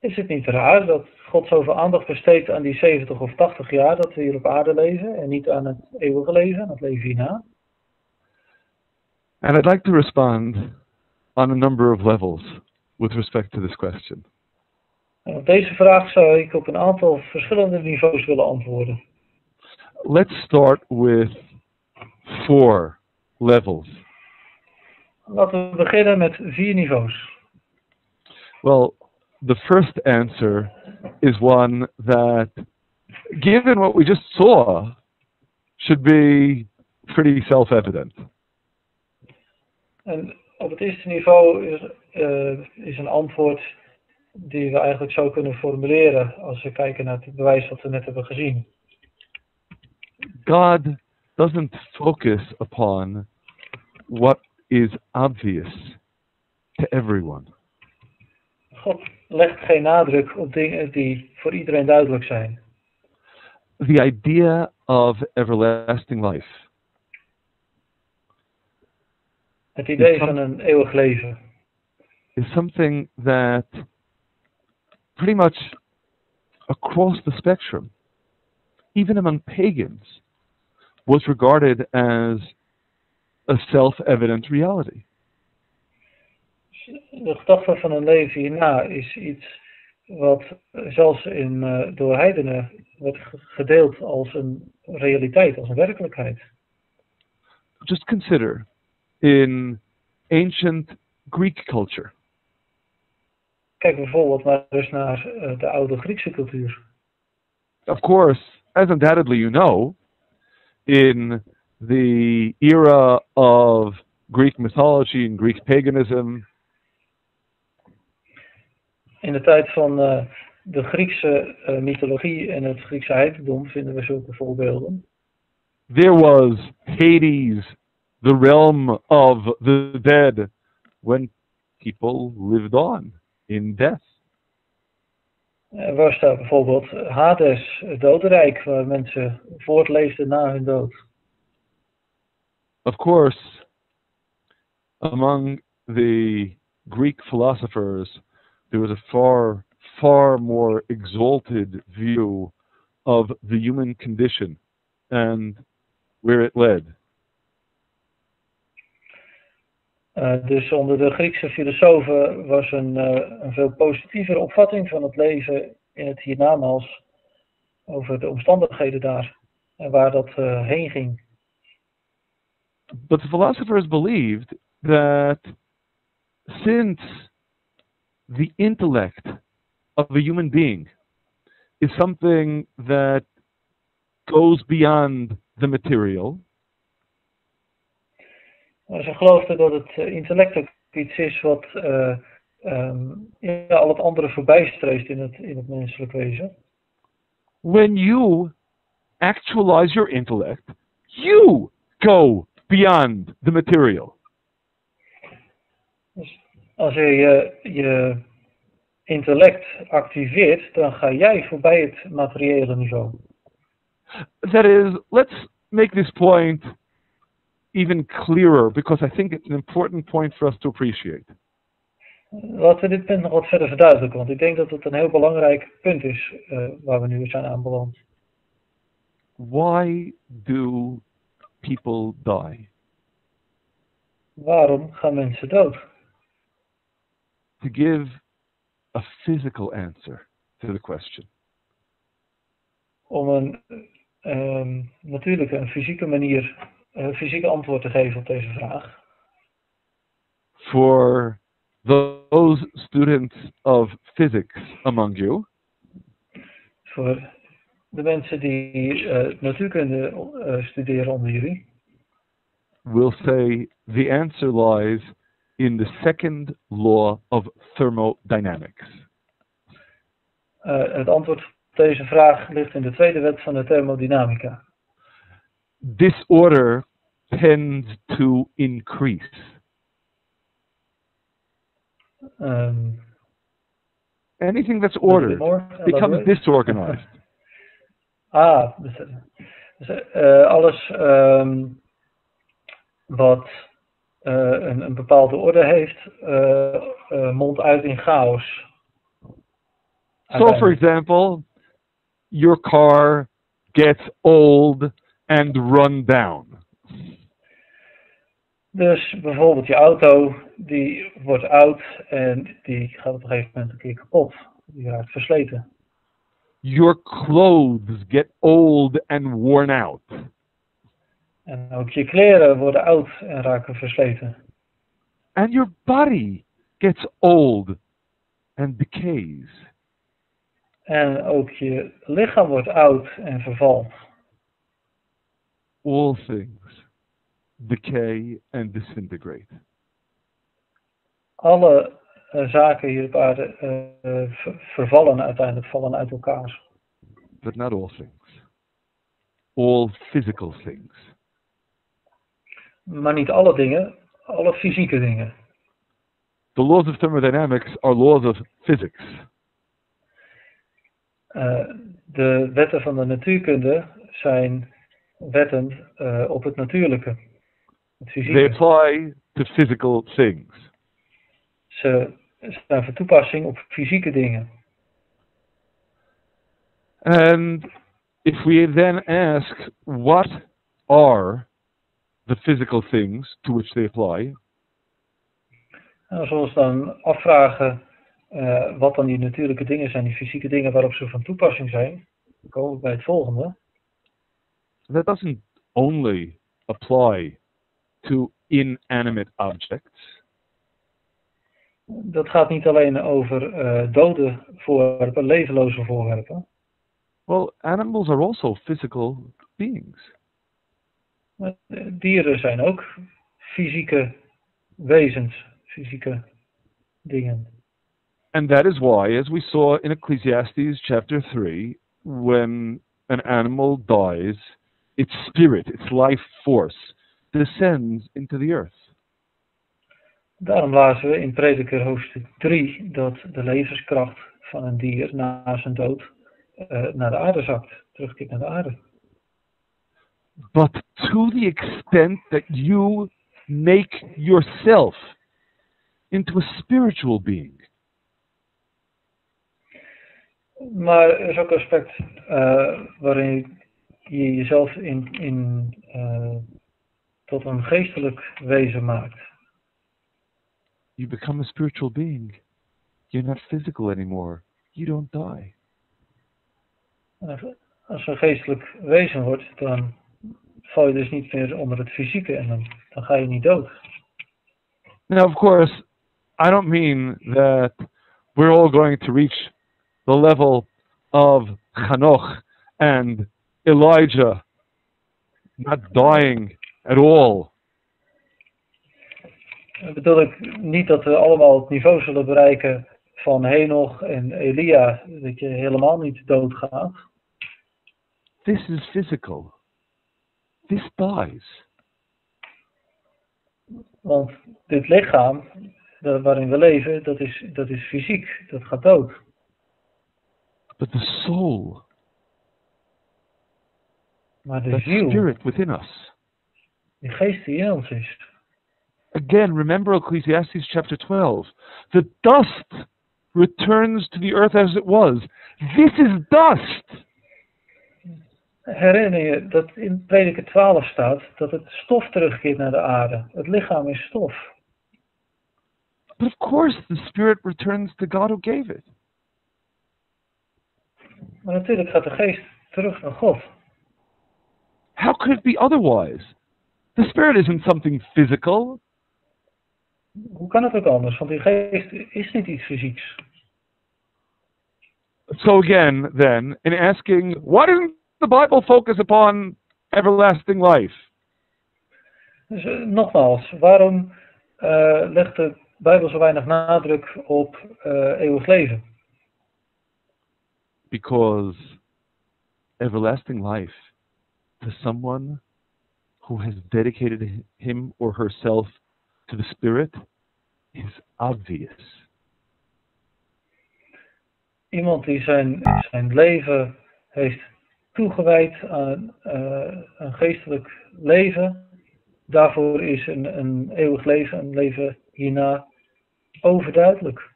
Is het niet raar dat God zoveel aandacht besteedt aan die 70 of 80 jaar dat we hier op aarde leven en niet aan het eeuwige leven, aan het leven hierna? And I'd like to respond on a number of levels with respect to this question. Op deze vraag zou ik op een aantal verschillende niveaus willen antwoorden. Let's start with four levels. Laten we beginnen met vier niveaus. Well, the first answer is one that, given what we just saw, should be pretty self evident. En op het eerste niveau is, eh, is een antwoord die we eigenlijk zo kunnen formuleren als we kijken naar het bewijs wat we net hebben gezien. God doesn't focus upon what is obvious to everyone. God legt geen nadruk op dingen die voor iedereen duidelijk zijn. The idea of everlasting life Het idee van een eeuwig leven is something that pretty much across the spectrum, even among pagans, was regarded as a self evident reality. de gedachte van een leven hierna is iets wat zelfs in, eh, door heidenen wordt ge- gedeeld als een realiteit, als een werkelijkheid. Just consider in ancient Greek culture, Kijk bijvoorbeeld maar eens naar eh, de oude Griekse cultuur. of course, as undoubtedly you know, in the era of Greek mythology and Greek paganism, In de tijd van eh, de Griekse eh, mythologie en het Griekse heidendom vinden we zulke voorbeelden. there was Hades, the realm of the dead, when people lived on in death. Was daar bijvoorbeeld Hades, het dodenrijk, waar mensen voortleefden na hun dood. Of course, among the Greek philosophers, there was a far, far more exalted view of the human condition and where it led. Eh, dus onder de Griekse filosofen was een, eh, een veel positievere opvatting van het leven in het hiernamaals over de omstandigheden daar en waar dat eh, heen ging. But the philosophers believed that since the intellect of a human being is something that goes beyond the material, ze geloofden dat het eh, intellect ook iets is wat eh, ehm, ja, al het andere voorbijstreeft in het, in het menselijk wezen. when you actualize your intellect, you go beyond the material. Dus als je je, je intellect activeert, dan ga jij voorbij het materiële niveau. That is, let's make this point even clearer because I think it's an important point for us to appreciate. Laten we dit punt nog wat verder verduidelijken, want ik denk dat het een heel belangrijk punt is eh, waar we nu zijn aanbeland. Why do people die? Waarom gaan mensen dood? To give a physical answer to the question. Om een ehm, natuurlijke, een fysieke manier, een fysieke antwoord te geven op deze vraag. For those students of physics among you Voor de mensen die eh, natuurkunde eh, studeren onder jullie, will say the answer lies in the second law of thermodynamics. eh, het antwoord op deze vraag ligt in de tweede wet van de thermodynamica. Disorder tends to increase. Ehm, Anything that's ordered becomes disorganized. Ah, dus, dus, eh, alles ehm, wat eh, een, een bepaalde orde heeft, eh eh, mondt uit in chaos. So, for example, your car gets old and run down. Dus bijvoorbeeld je auto, die wordt oud en die gaat op een gegeven moment een keer kapot. Die raakt versleten. Your clothes get old and worn out. En ook je kleren worden oud en raken versleten. And your body gets old and decays. En ook je lichaam wordt oud en vervalt. All things decay and disintegrate. Alle eh, zaken hier op aarde ver- vervallen uiteindelijk, vallen uit elkaar. But not all things. All physical things. Maar niet alle dingen, alle fysieke dingen. The laws of thermodynamics are laws of physics. Eh, de wetten van de natuurkunde zijn wetten eh, op het natuurlijke. Het They apply to physical things. Ze zijn van toepassing op fysieke dingen. And if we then ask, what are the physical things to which they apply? En als we ons dan afvragen eh, wat dan die natuurlijke dingen zijn, die fysieke dingen waarop ze van toepassing zijn, dan komen we bij het volgende. That doesn't only apply to inanimate objects. Dat gaat niet alleen over eh, dode voorwerpen, levenloze voorwerpen. Well, animals are also physical beings. Eh, Dieren zijn ook fysieke wezens, fysieke dingen. And that is why, as we saw in Ecclesiastes chapter 3, when an animal dies, its spirit, its life force, descends into the earth. Daarom lazen we in Prediker hoofdstuk 3 dat de levenskracht van een dier na zijn dood eh, naar de aarde zakt, terugkeert naar de aarde. But to the extent that you make yourself into a spiritual being, Maar er is ook een aspect eh, waarin je jezelf in, in, eh, tot een geestelijk wezen maakt. you become a spiritual being. You're not physical anymore. You don't die. Als- je een geestelijk wezen wordt, dan val je dus niet meer onder het fysieke en dan, dan ga je niet dood. Now, of course, I don't mean that we're all going to reach the level of Hanoch and Elijah not dying at all. Bedoel ik niet dat we allemaal het niveau zullen bereiken van Henoch en Elia, dat je helemaal niet doodgaat. This is physical. This dies. Want dit lichaam waarin we leven, dat is, dat is fysiek, dat gaat dood. But the soul, Maar that ziel, spirit within us, die geest die in ons is, Again, remember Ecclesiastes chapter 12. The dust returns to the earth as it was. This is dust. herinner je dat in Prediker 12 staat dat het stof terugkeert naar de aarde. Het lichaam is stof. But of course, the spirit returns to God who gave it. Maar natuurlijk gaat de geest terug naar God. How could it be otherwise? The spirit isn't something physical. Hoe kan het ook anders? Want die geest is niet iets fysieks. So again, then, in asking, why doesn't the Bible focus upon everlasting life? Dus uh, nogmaals, waarom uh, legt de Bijbel zo weinig nadruk op uh, eeuwig leven? Because everlasting life to someone who has dedicated him or herself to the Spirit is obvious. Iemand die zijn, zijn leven heeft toegewijd aan uh, een geestelijk leven, daarvoor is een, een eeuwig leven, een leven hierna, overduidelijk.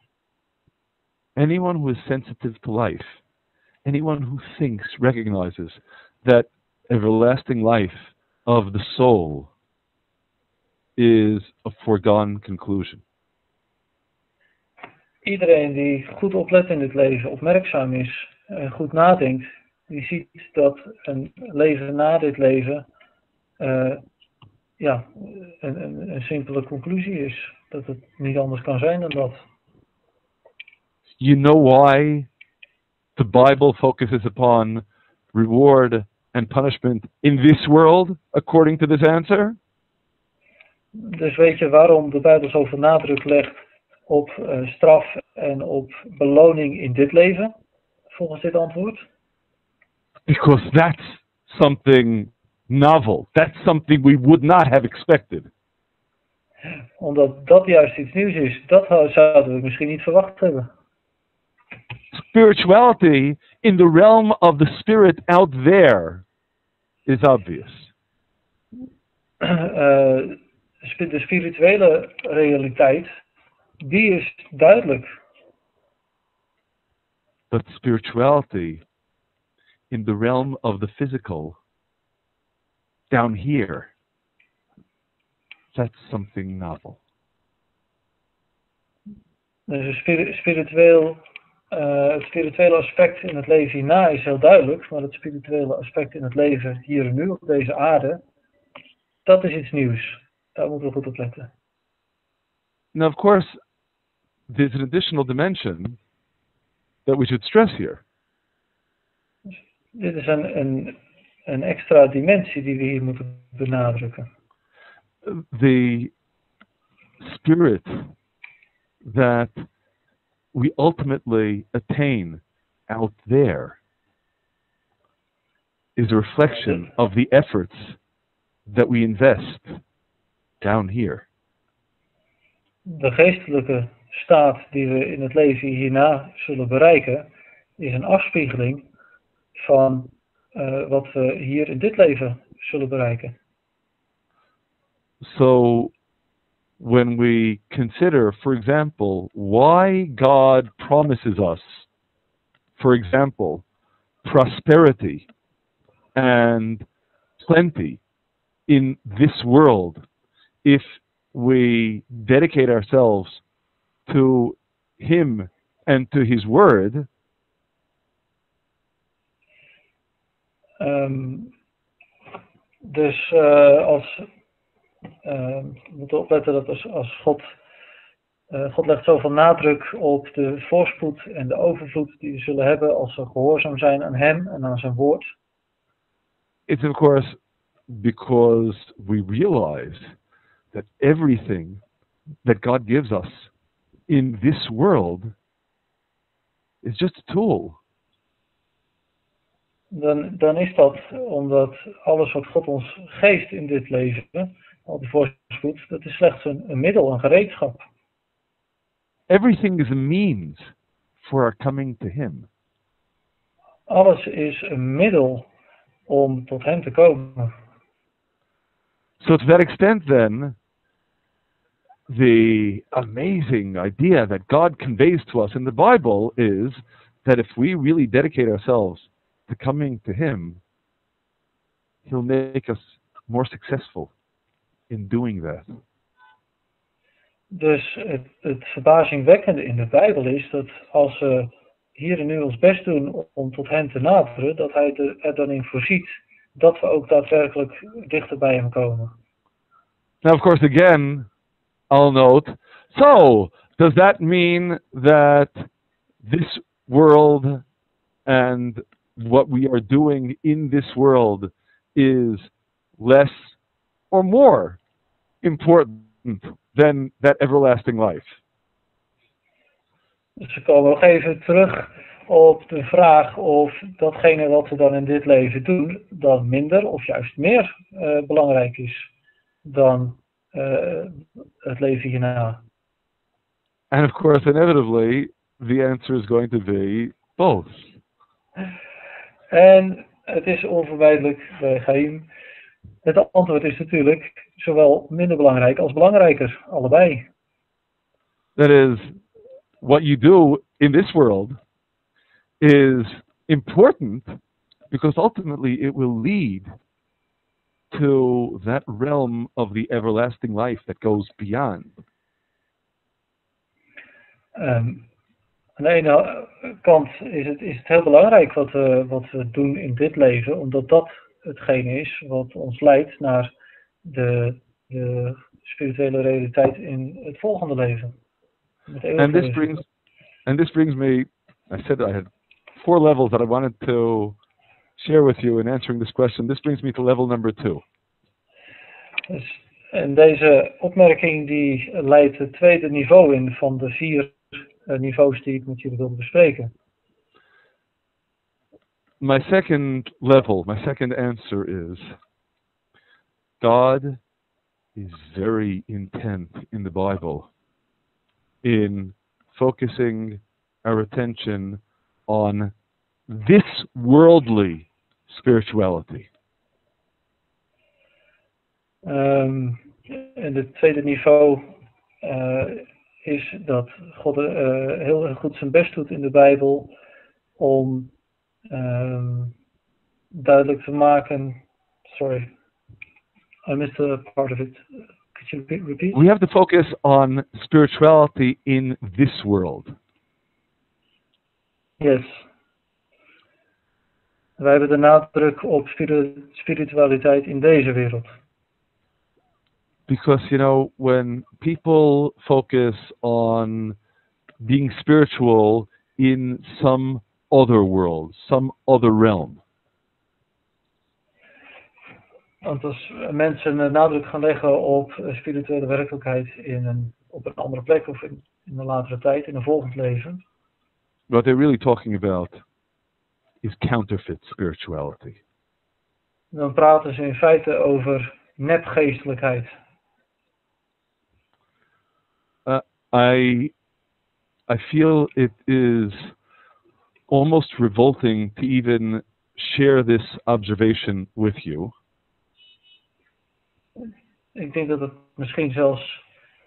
Anyone who is sensitive to life, anyone who thinks, recognizes that everlasting life of the soul is a foregone conclusion. Iedereen die goed oplet in dit leven, opmerkzaam is en goed nadenkt, die ziet dat een leven na dit leven uh, ja, een, een, een simpele conclusie is. Dat het niet anders kan zijn dan dat. You know why the Bible focuses upon reward and punishment in this world, according to this answer? Dus weet je waarom de Bijbel zoveel nadruk legt op uh, straf en op beloning in dit leven, volgens dit antwoord? Because that's something novel. That's something we would not have expected. Omdat dat juist iets nieuws is. Dat zouden we misschien niet verwacht hebben. Spirituality in the realm of the spirit out there is obvious. Uh, de spirituele realiteit, die is duidelijk. But spirituality in the realm of the physical, down here, that's something novel. Dus spiritueel, uh, het spirituele aspect in het leven hierna is heel duidelijk, maar het spirituele aspect in het leven hier en nu op deze aarde, dat is iets nieuws. Daar moeten we goed op letten. Now, of course, there's an additional dimension that we should stress here. Dit is een, een, een extra dimensie die we hier moeten benadrukken. The spirit that we ultimately attain out there is a reflection of the efforts that we invest down here. De geestelijke staat die we in het leven hierna zullen bereiken, is een afspiegeling van uh, wat we hier in dit leven zullen bereiken. So, when we consider, for example, why God promises us, for example, prosperity and plenty in this world, if we dedicate ourselves to Him and to His Word, Um, dus uh, als we moeten opletten dat als, als God, uh, God legt zoveel nadruk op de voorspoed en de overvloed die we zullen hebben als we gehoorzaam zijn aan Hem en aan zijn woord. It's of course because we realize that everything that God gives us in this world is just a tool. dan, dan is dat omdat alles wat God ons geeft in dit leven, al die voorspoed, dat is slechts een, een middel, een gereedschap. Everything is a means for our coming to Him. Alles is een middel om tot Hem te komen. So to that extent then, the amazing idea that God conveys to us in the Bible is that if we really dedicate ourselves to coming to Him, He'll make us more successful in doing that. Dus het, het verbazingwekkende in de Bijbel is dat als we hier en nu ons best doen om tot Hem te naderen, dat Hij er dan in voorziet dat we ook daadwerkelijk dichter bij Hem komen. Now, of course, again, I'll note So, does that mean that this world and what we are doing in this world is less or more important than that everlasting life? Dus we komen nog even terug op de vraag of datgene wat we dan in dit leven doen, dan minder of juist meer uh, belangrijk is dan uh, het leven hierna. And of course, inevitably, the answer is going to be both. En het is onvermijdelijk bij Chaim. Het antwoord is natuurlijk zowel minder belangrijk als belangrijker, allebei. That is, what you do in this world is important because ultimately it will lead to that realm of the everlasting life that goes beyond. Um, aan de ene kant is het, is het heel belangrijk wat we, wat we doen in dit leven, omdat dat hetgene is wat ons leidt naar de, de spirituele realiteit in het volgende leven. And this brings, and this brings me, I said I had four levels that I wanted to share with you in answering this question. This brings me to level number two. Dus, en deze opmerking die leidt het tweede niveau in van de vier uh, niveaus die ik met jullie wilde bespreken. My second level, my second answer is God is very intent in the Bible in focusing our attention on this worldly spirituality. Um, en het tweede niveau uh, is dat God uh, heel, goed zijn best doet in de Bijbel om um, duidelijk te maken. Sorry, I missed a part of it. Could you repeat? We have to focus on spirituality in this world. Yes. Wij hebben de nadruk op spiritualiteit in deze wereld. Because, you know, when people focus on being spiritual in some other world, some other realm. Want als mensen nadruk gaan leggen op spirituele werkelijkheid in een, op een andere plek of in, in een latere tijd, in een volgend leven. What they're really talking about is counterfeit spirituality. Dan praten ze in feite over nepgeestelijkheid. Uh, I, I feel it is almost revolting to even share this observation with you. Ik denk dat het misschien zelfs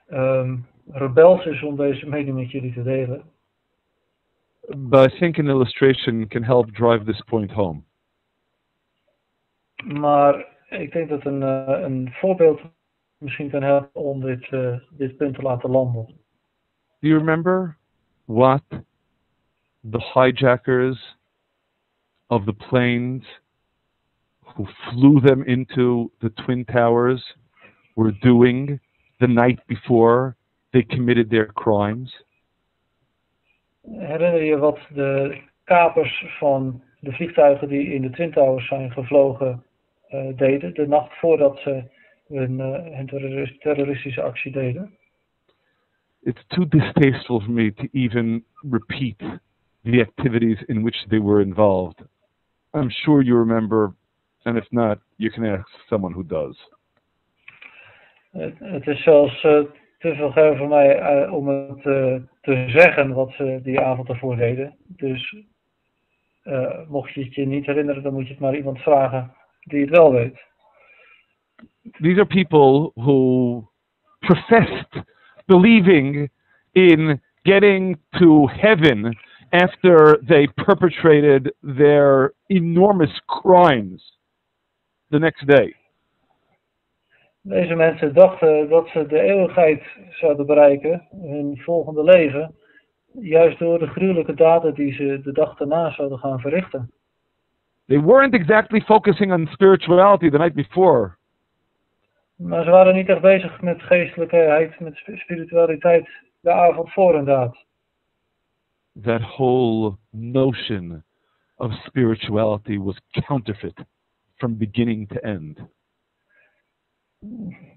um, rebels is om deze mening met jullie te delen. But I think an illustration can help drive this point home. Maar ik denk dat een, uh, een voorbeeld misschien kan helpen om dit, uh, dit punt te laten landen. Do you remember what the hijackers of the planes who flew them into the Twin Towers were doing the night before they committed their crimes? Herinner je wat de kapers van de vliegtuigen die in de Twin Towers zijn gevlogen uh, deden, de nacht voordat ze hun, uh, hun terroristische actie deden? It's too distasteful for me to even repeat the activities in which they were involved. I'm sure you remember, and if not, you can ask someone who does. Het, is zelfs uh, te veel geven voor mij uh, om het uh, te zeggen wat ze die avond ervoor deden. Dus mocht je het je niet herinneren, dan moet je het maar iemand vragen die het wel weet. These are people who professed believing in getting to heaven after they perpetrated their enormous crimes the next day. Deze mensen dachten dat ze de eeuwigheid zouden bereiken, hun volgende leven, juist door de gruwelijke daden die ze de dag daarna zouden gaan verrichten. They weren't exactly focusing on spirituality the night before. Maar ze waren niet echt bezig met geestelijkheid, met sp- spiritualiteit de avond voor inderdaad. That whole notion of spirituality was counterfeit from beginning to end.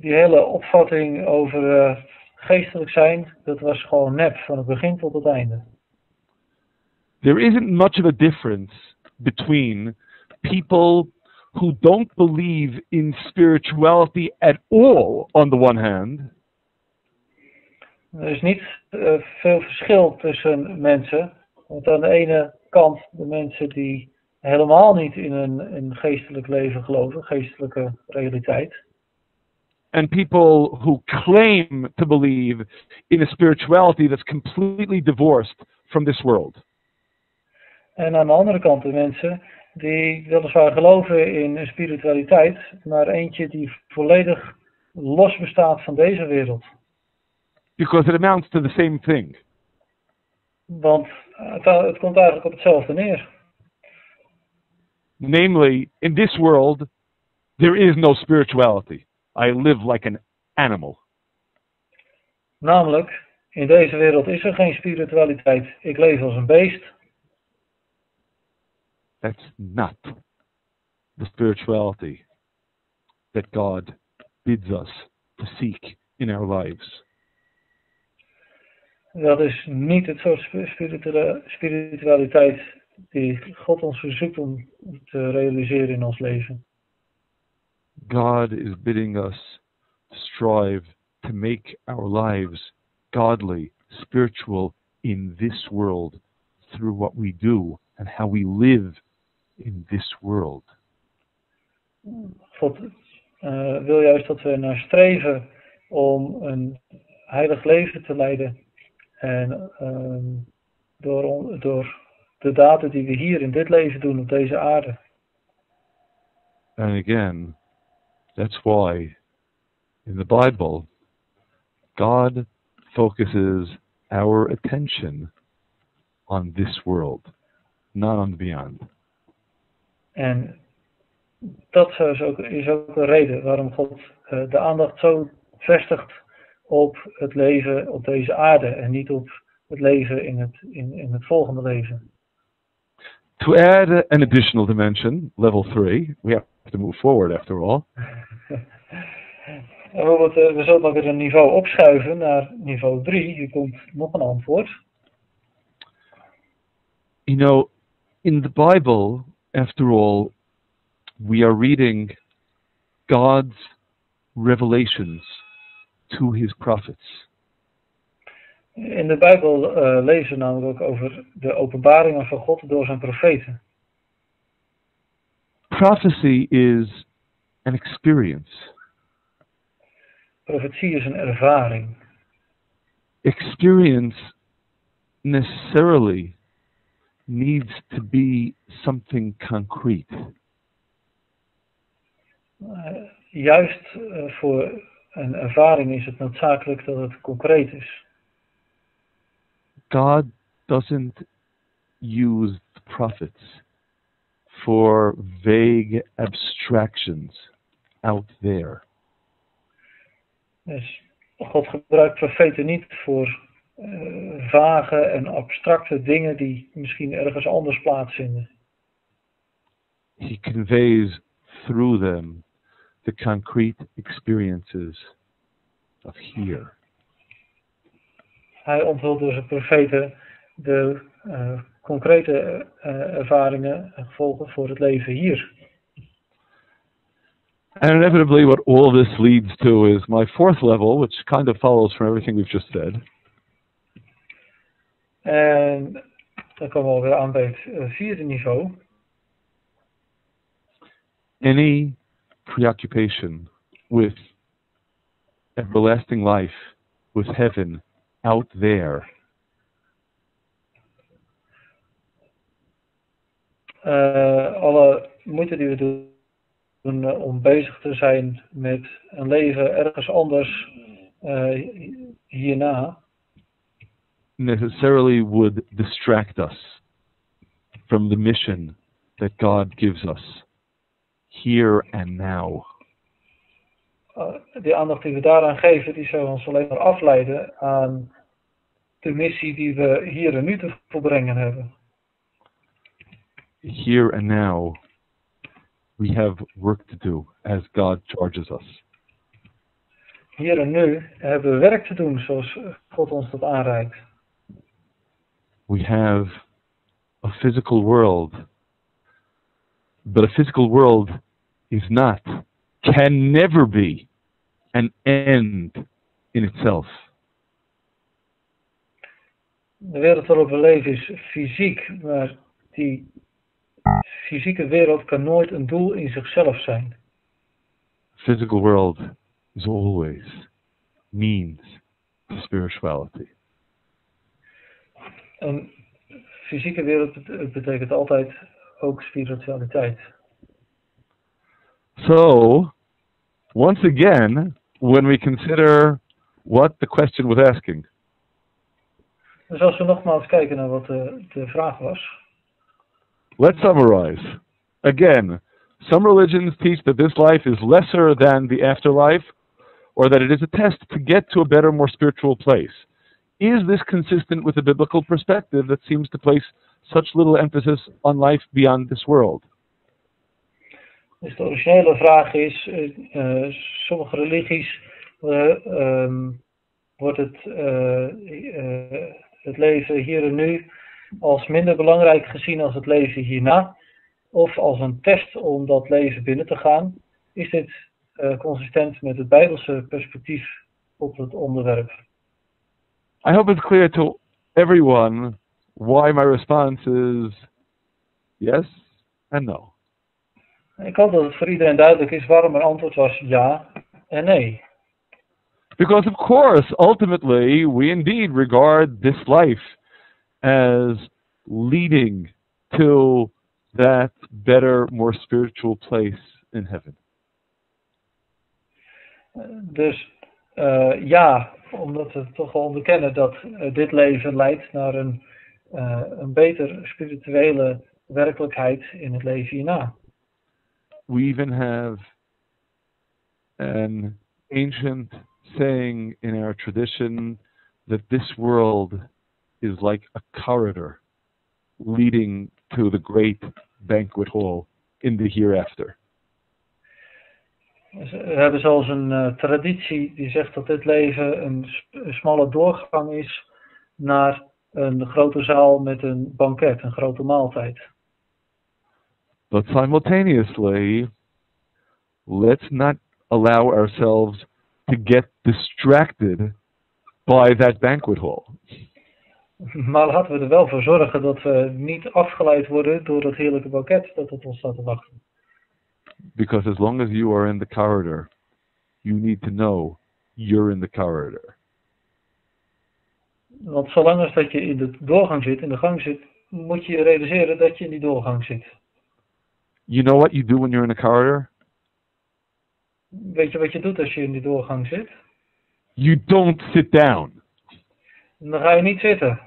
Die hele opvatting over eh, geestelijk zijn, dat was gewoon nep, van het begin tot het einde. There isn't much of a difference between people who don't believe in spirituality at all, on the one hand, Er is niet eh, veel verschil tussen mensen. Want aan de ene kant de mensen die helemaal niet in een, een geestelijk leven geloven, geestelijke realiteit. and people who claim to believe in a spirituality that's completely divorced from this world. En aan de andere kant de mensen die weliswaar geloven in een spiritualiteit, maar eentje die volledig los bestaat van deze wereld. Because it amounts to the same thing. Want het, het komt eigenlijk op hetzelfde neer. Namely, in this world, there is no spirituality. I live like an animal. Namelijk, in deze wereld is er geen spiritualiteit. Ik leef als een beest. That's not the spirituality that God bids us to seek in our lives. Dat is niet het soort sp- spiritua- spiritualiteit die God ons verzoekt om te realiseren in ons leven. God is bidding us to strive to make our lives godly, spiritual in this world through what we do and how we live in this world. God eh, wil juist dat we naar streven om een heilig leven te leiden. En ehm, door, door de daden die we hier in dit leven doen op deze aarde. And again, that's why in the Bible, God focuses our attention on this world, not on the beyond. En dat is ook, is ook een reden waarom God eh, de aandacht zo vestigt op het leven op deze aarde en niet op het leven in het, in, in het volgende leven. To add an additional dimension, level three, we have to move forward after all. Bijvoorbeeld, we zullen maar weer een niveau opschuiven naar niveau 3. Hier komt nog een antwoord. You know, in the Bible, after all, we are reading God's revelations to his prophets. In de Bijbel eh, lezen we namelijk ook over de openbaringen van God door zijn profeten. Prophecy is an experience. Profetie is een ervaring. Experience necessarily needs to be something concrete. Eh, juist eh, voor een ervaring is het noodzakelijk dat het concreet is. God doesn't use the prophets for vague abstractions out there. Dus God gebruikt profeten niet voor eh, vage en abstracte dingen die misschien ergens anders plaatsvinden. He conveys through them the concrete experiences of here. Hij onthult door zijn profeten de eh, concrete eh, ervaringen en gevolgen voor het leven hier. And inevitably, what all this leads to is my fourth level, which kind of follows from everything we've just said. En dan komen we alweer aan bij het eh, vierde niveau. Any preoccupation with everlasting life, with heaven out there, Eh, alle moeite die we doen om bezig te zijn met een leven ergens anders eh, hierna, necessarily would distract us from the mission that God gives us here and now. uh, die aandacht die we daaraan geven, die zou ons alleen maar afleiden aan de missie die we hier en nu te volbrengen hebben. Here and now, we have work to do as God charges us. Hier en nu hebben we werk te doen zoals God ons dat aanreikt. We have a physical world, but a physical world is not, can never be, an end in itself. De wereld waarop we leven is fysiek, maar die fysieke wereld kan nooit een doel in zichzelf zijn. Physical world is always means to spirituality. Een fysieke wereld bet- betekent altijd ook spiritualiteit. So, once again, when we consider what the question was asking, Dus als we nogmaals kijken naar wat de, de vraag was. let's summarize. Again, some religions teach that this life is lesser than the afterlife, or that it is a test to get to a better, more spiritual place. Is this consistent with the biblical perspective that seems to place such little emphasis on life beyond this world? Dus de originele vraag is, eh, eh, sommige religies ehm, wordt het, eh, het leven hier en nu als minder belangrijk gezien als het leven hierna, of als een test om dat leven binnen te gaan. Is dit consistent met het Bijbelse perspectief op het onderwerp? I hope it's clear to everyone why my response is yes and no. Ik hoop dat het voor iedereen duidelijk is waarom mijn antwoord was ja en nee. Because, of course, ultimately, we indeed regard this life as leading to that better, more spiritual place in heaven. Dus eh, ja, omdat we toch wel onderkennen dat eh, dit leven leidt naar een, eh, een beter spirituele werkelijkheid in het leven hierna. We even have an ancient saying in our tradition that this world is like a corridor leading to the great banquet hall in the hereafter. We hebben zelfs een eh, traditie die zegt dat dit leven een, een smalle doorgang is naar een grote zaal met een banket, een grote maaltijd. But simultaneously, let's not allow ourselves to get distracted by that banquet hall. Maar laten we er wel voor zorgen dat we niet afgeleid worden door dat heerlijke banket dat op ons staat te wachten. Because as long as you are in the corridor, you need to know you're in the corridor. Want zolang als dat je in de doorgang zit, in de gang zit, moet je je realiseren dat je in die doorgang zit. You know what you do when you're in a corridor? Weet je wat je doet als je in die doorgang zit? You don't sit down. Dan ga je niet zitten.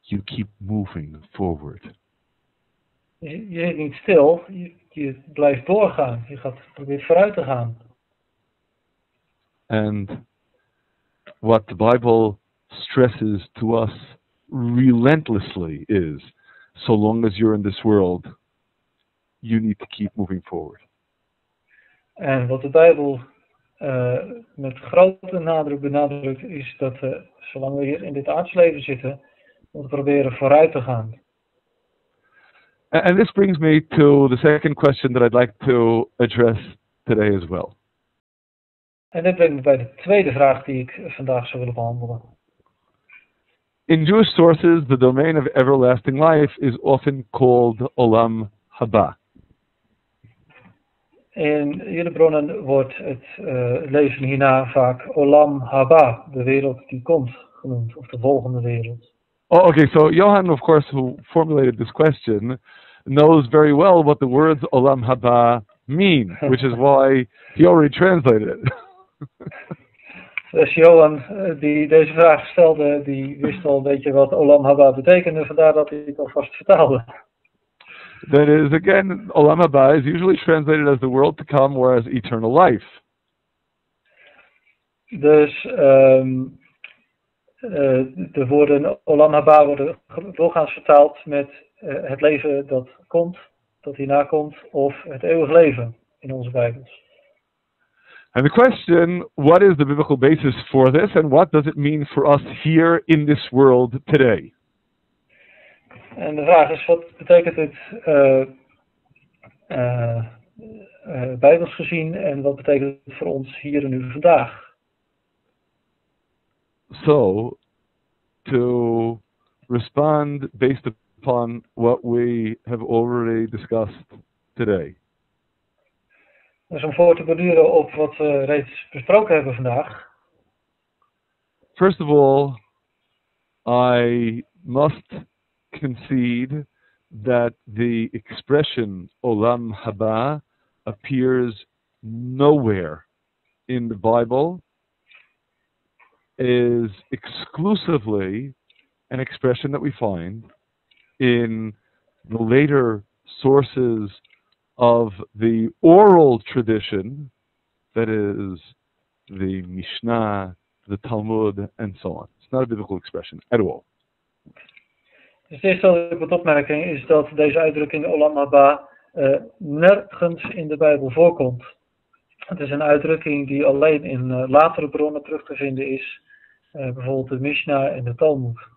You keep moving forward. Je, je zit niet stil, je, je blijft doorgaan. Je gaat probeert vooruit te gaan. And what the Bible stresses to us relentlessly is so long as you're in this world, you need to keep moving forward. En wat de Bijbel eh, met grote nadruk benadrukt, is dat we, zolang we hier in dit aardsleven zitten, moeten proberen vooruit te gaan. And this brings me to the second question that I'd like to address today as well. En dit brengt me bij de tweede vraag die ik vandaag zou willen behandelen. In Jewish sources, the domain of everlasting life is often called Olam Haba. In jullie bronnen wordt het eh, leven hierna vaak Olam Haba, de wereld die komt, genoemd, of de volgende wereld. Oh, okay. So Johan, of course, who formulated this question, knows very well what the words Olam Haba mean, which is why he already translated it. Dus Johan, eh, die deze vraag stelde, die wist al een beetje wat Olam Haba betekende, vandaar dat hij het alvast vertaalde. That is, again, Olam Haba is usually translated as the world to come or as eternal life. Dus ehm, eh, de woorden Olam Haba worden doorgaans vertaald met het leven dat komt, dat hierna komt, of het eeuwig leven in onze Bijbels. And the question, what is the biblical basis for this and what does it mean for us here in this world today? En de vraag is, wat betekent dit eh, eh, eh, bijbels gezien en wat betekent het voor ons hier en nu vandaag? So, to respond based upon what we have already discussed today. Dus om voor te borduren op wat we reeds besproken hebben vandaag. First of all, I must concede that the expression Olam Haba appears nowhere in the Bible, is exclusively an expression that we find in the later sources of the oral tradition, that is, the Mishnah, the Talmud, and so on. It's not a biblical expression at all. Dus het eerste wat ik moet opmerken is dat deze uitdrukking Olam Haba uh, nergens in de Bijbel voorkomt. Het is een uitdrukking die alleen in uh, latere bronnen terug te vinden is, uh, bijvoorbeeld de Mishnah en de Talmud.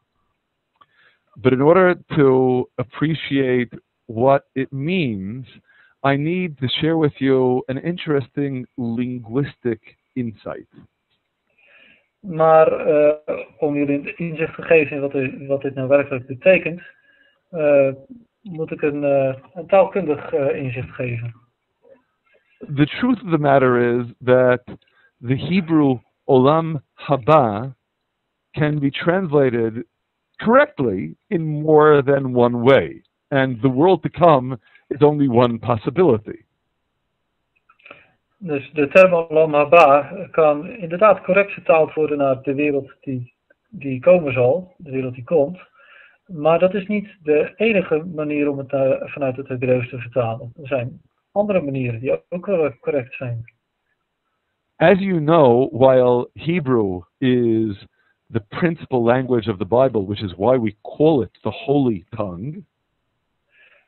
But in order to appreciate what it means, I need to share with you an interesting linguistic insight. Maar uh, om jullie inzicht te geven in wat, er, wat dit nou werkelijk betekent, uh, moet ik een, uh, een taalkundig inzicht geven. The truth of the matter is that the Hebrew olam haba can be translated correctly in more than one way, and the world to come is only one possibility. Dus de term Olam Haba kan inderdaad correct vertaald worden naar de wereld die, die komen zal, de wereld die komt. Maar dat is niet de enige manier om het naar, vanuit het Hebreeuws te vertalen. Er zijn andere manieren die ook correct zijn. As you know, while Hebrew is the principal language of the Bible, which is why we call it the Holy Tongue.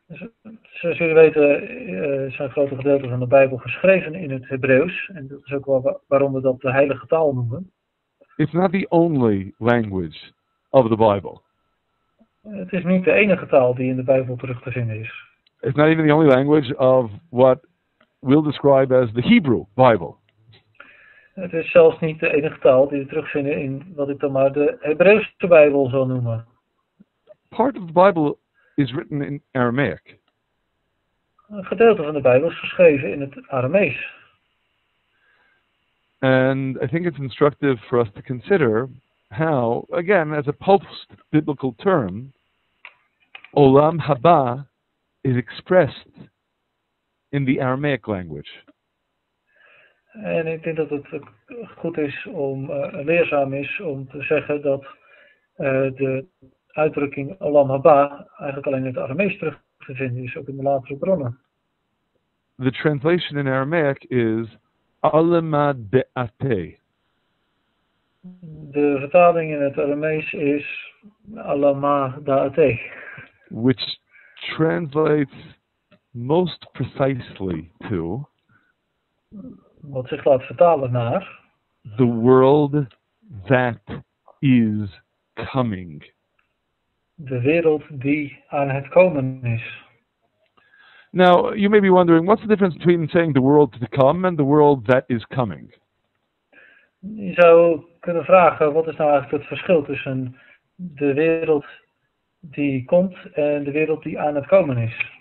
Zoals jullie weten uh, zijn grote gedeelten van de Bijbel geschreven in het Hebreeuws. En dat is ook wel waarom we dat de heilige taal noemen. It's not the only language of the Bible. Het is niet de enige taal die in de Bijbel terug te vinden is. It's not even the only language of what we'll describe as the Hebrew Bible. Het is zelfs niet de enige taal die we terugvinden in wat ik dan maar de Hebreeuwse Bijbel zal noemen. Part of the Bible is written in Aramaic. Een gedeelte van de Bijbel is geschreven in het Aramees. And I think it's instructive for us to consider how, again, as a post-biblical term, Olam Haba is expressed in the Aramaic language. En ik denk dat het goed is om, uh, leerzaam is om te zeggen dat uh, de uitdrukking Olam Haba eigenlijk alleen in het Aramees terug te vinden is, ook in de latere bronnen. The translation in Aramaic is Alema De'ate. De vertaling in het Aramees is Alama Da'ate. Which translates most precisely to wat zich laat vertalen naar the world that is coming. De wereld die aan het komen is. Now, you may be wondering, what's the difference between saying the world to come and the world that is coming? Je zou kunnen vragen, wat is nou eigenlijk het verschil tussen de wereld die komt en de wereld die aan het komen is?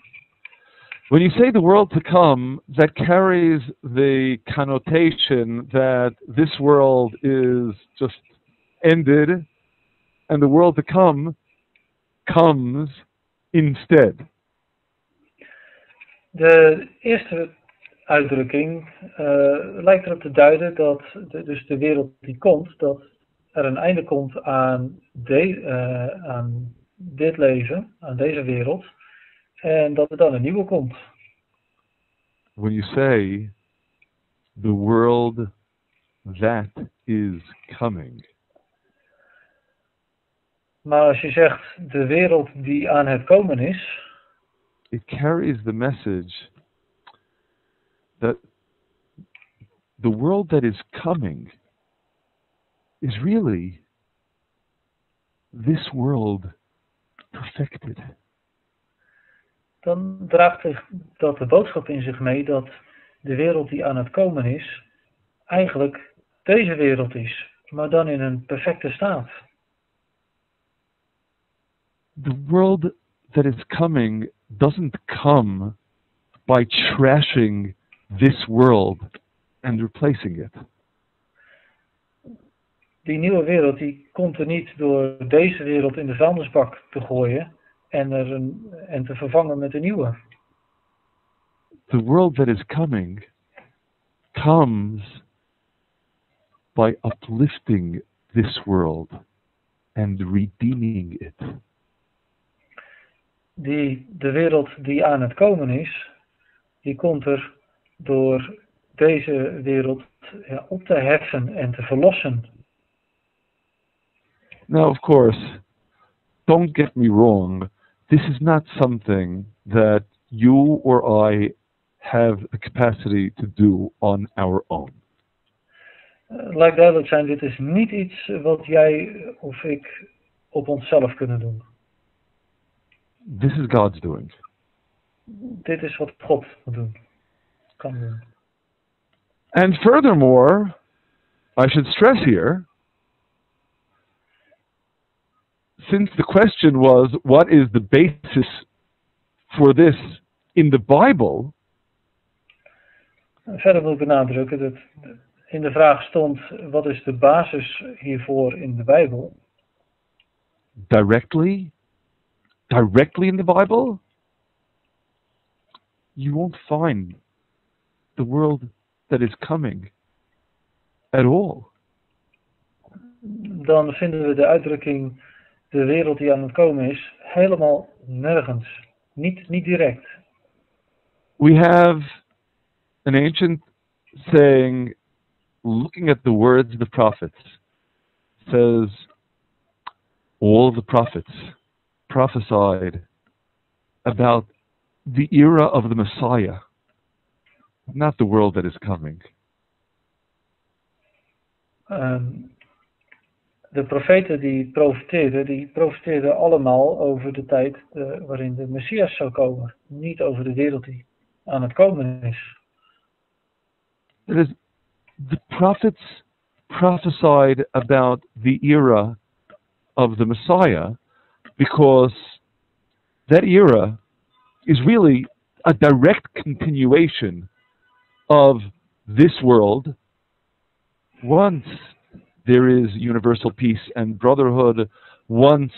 When you say the world to come, that carries the connotation that this world is just ended and the world to come comes instead. De eerste uitdrukking uh, lijkt erop te duiden dat de, dus de wereld die komt, dat er een einde komt aan, de, uh, aan dit leven, aan deze wereld. En dat er dan een nieuwe komt. When you say the world that is coming, Maar als je zegt de wereld die aan het komen is, it carries the message that the world that is coming is really this world perfected. dan draagt dat de boodschap in zich mee dat de wereld die aan het komen is, eigenlijk deze wereld is, maar dan in een perfecte staat. The world that is coming doesn't come by trashing this world and replacing it. Die nieuwe wereld die komt er niet door deze wereld in de vuilnisbak te gooien en, er een, en te vervangen met een nieuwe. The world that is coming comes by uplifting this world and redeeming it. Die, de wereld die aan het komen is, die komt er door deze wereld ja, op te heffen en te verlossen. Now, of course, don't get me wrong. This is not something that you or I have the capacity to do on our own. Eh, Laat duidelijk zijn, dit is niet iets wat jij of ik op onszelf kunnen doen. This is God's doing. Dit is wat God moet doen. Kan doen. And furthermore, I should stress here since the question was, what is the basis for this in the Bible? Verder wil ik benadrukken dat in de vraag stond, wat is de basis hiervoor in de Bijbel? Directly? Directly in the Bible? You won't find the world that is coming at all. Dan vinden we de uitdrukking, de wereld die aan het komen is, helemaal nergens. Niet, niet direct. We have an ancient saying, looking at the words of the prophets, says, All of the prophets prophesied about the era of the Messiah, not the world that is coming. Ehm, de profeten die profeteerden, die profeteerden allemaal over de tijd eh, waarin de Messias zou komen. Niet over de wereld die aan het komen is. That is, the prophets prophesied about the era of the Messiah because that era is really a direct continuation of this world once there is universal peace and brotherhood, once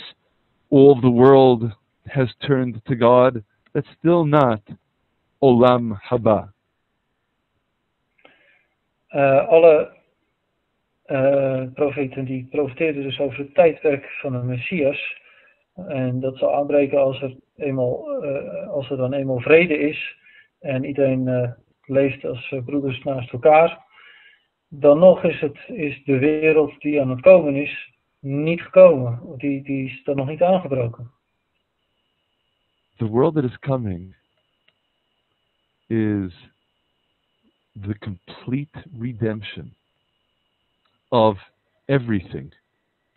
all the world has turned to God, that's still not Olam Haba. Eh, alle eh, profeten die profeteerden dus over het tijdperk van de Messias. En dat zal aanbreken als er, eenmaal, eh, als er dan eenmaal vrede is en iedereen eh, leeft als eh, broeders naast elkaar. Dan nog is, het, is de wereld die aan het komen is niet gekomen. Die, die is dan nog niet aangebroken. the world that is coming is the complete redemption of everything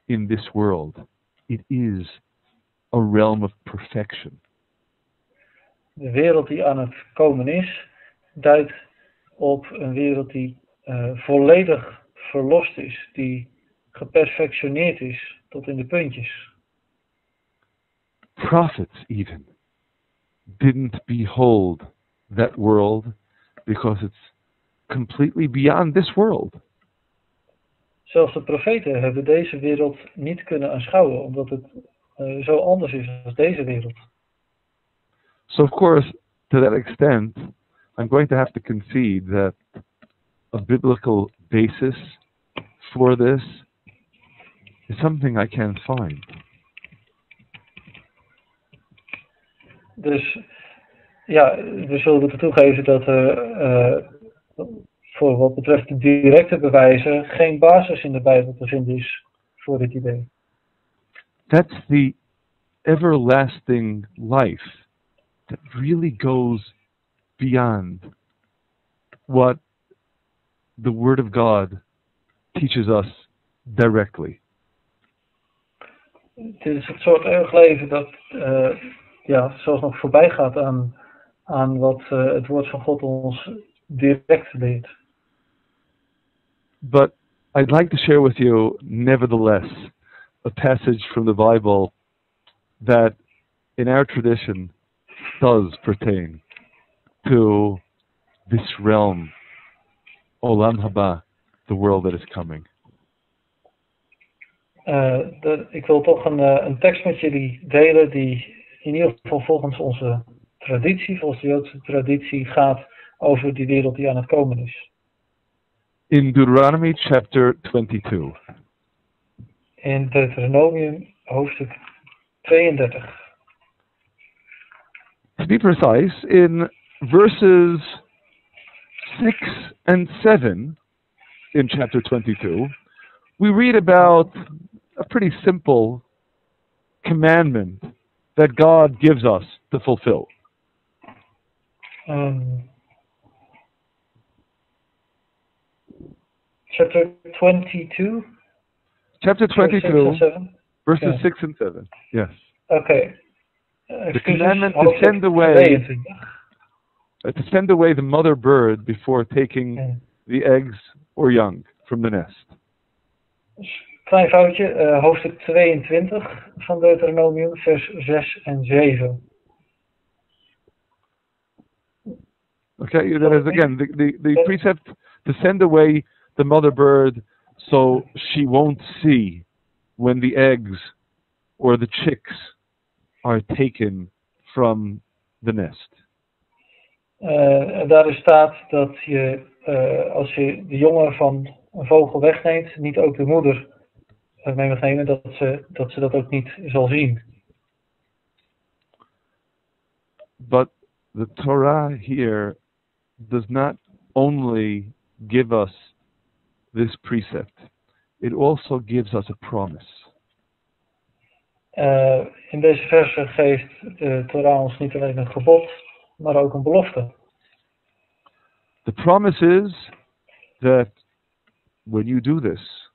in this world. It is a realm of perfection. De wereld die aan het komen is, duidt op een wereld die eh, volledig verlost is, die geperfectioneerd is tot in de puntjes. Prophets, even, didn't behold that world because it's completely beyond this world. Zelfs de profeten hebben deze wereld niet kunnen aanschouwen, omdat het eh, zo anders is als deze wereld. So, of course, to that extent, I'm going to have to concede that a biblical basis for this is something I can't find. Dus ja, we zullen moeten toegeven dat er eh, voor wat betreft de directe bewijzen geen basis in de Bijbel te vinden is voor dit idee. That's the everlasting life that really goes beyond what the Word of God teaches us directly. Het is het soort eeuwig leven dat uh, ja, zoals nog voorbij gaat aan, aan wat uh, het woord van God ons direct leert. But I'd like to share with you, nevertheless, a passage from the Bible that in our tradition does pertain to this realm, Olam Haba, the world that is coming. Uh, de, ik wil toch een, uh, een tekst met jullie delen die in ieder geval volgens onze traditie, volgens de Joodse traditie, gaat over die wereld die aan het komen is. In Deuteronomy chapter 22. In Deuteronomium hoofdstuk 32. To be precise, in verses 6 and 7 in chapter 22, we read about a pretty simple commandment that God gives us to fulfill. Um, chapter 22? Chapter 22, verses Yeah. 6 and 7. Yes. Okay. Uh, The commandment to send away Uh, to send away the mother bird before taking Ja. the eggs or young from the nest. Klein foutje, uh, hoofdstuk 22 van Deuteronomium, vers 6 en 7. Okay, that is again the, the, the precept to send away the mother bird so she won't see when the eggs or the chicks are taken from the nest. Uh, en daarin staat dat je, uh, als je de jongen van een vogel wegneemt, niet ook de moeder uh, mee mag nemen, dat ze, dat ze dat ook niet zal zien. But the Torah here does not only give us this precept, it also gives us a promise. Uh, in deze verse geeft de Torah ons niet alleen een gebod, maar ook een belofte. The promise is that when you do this,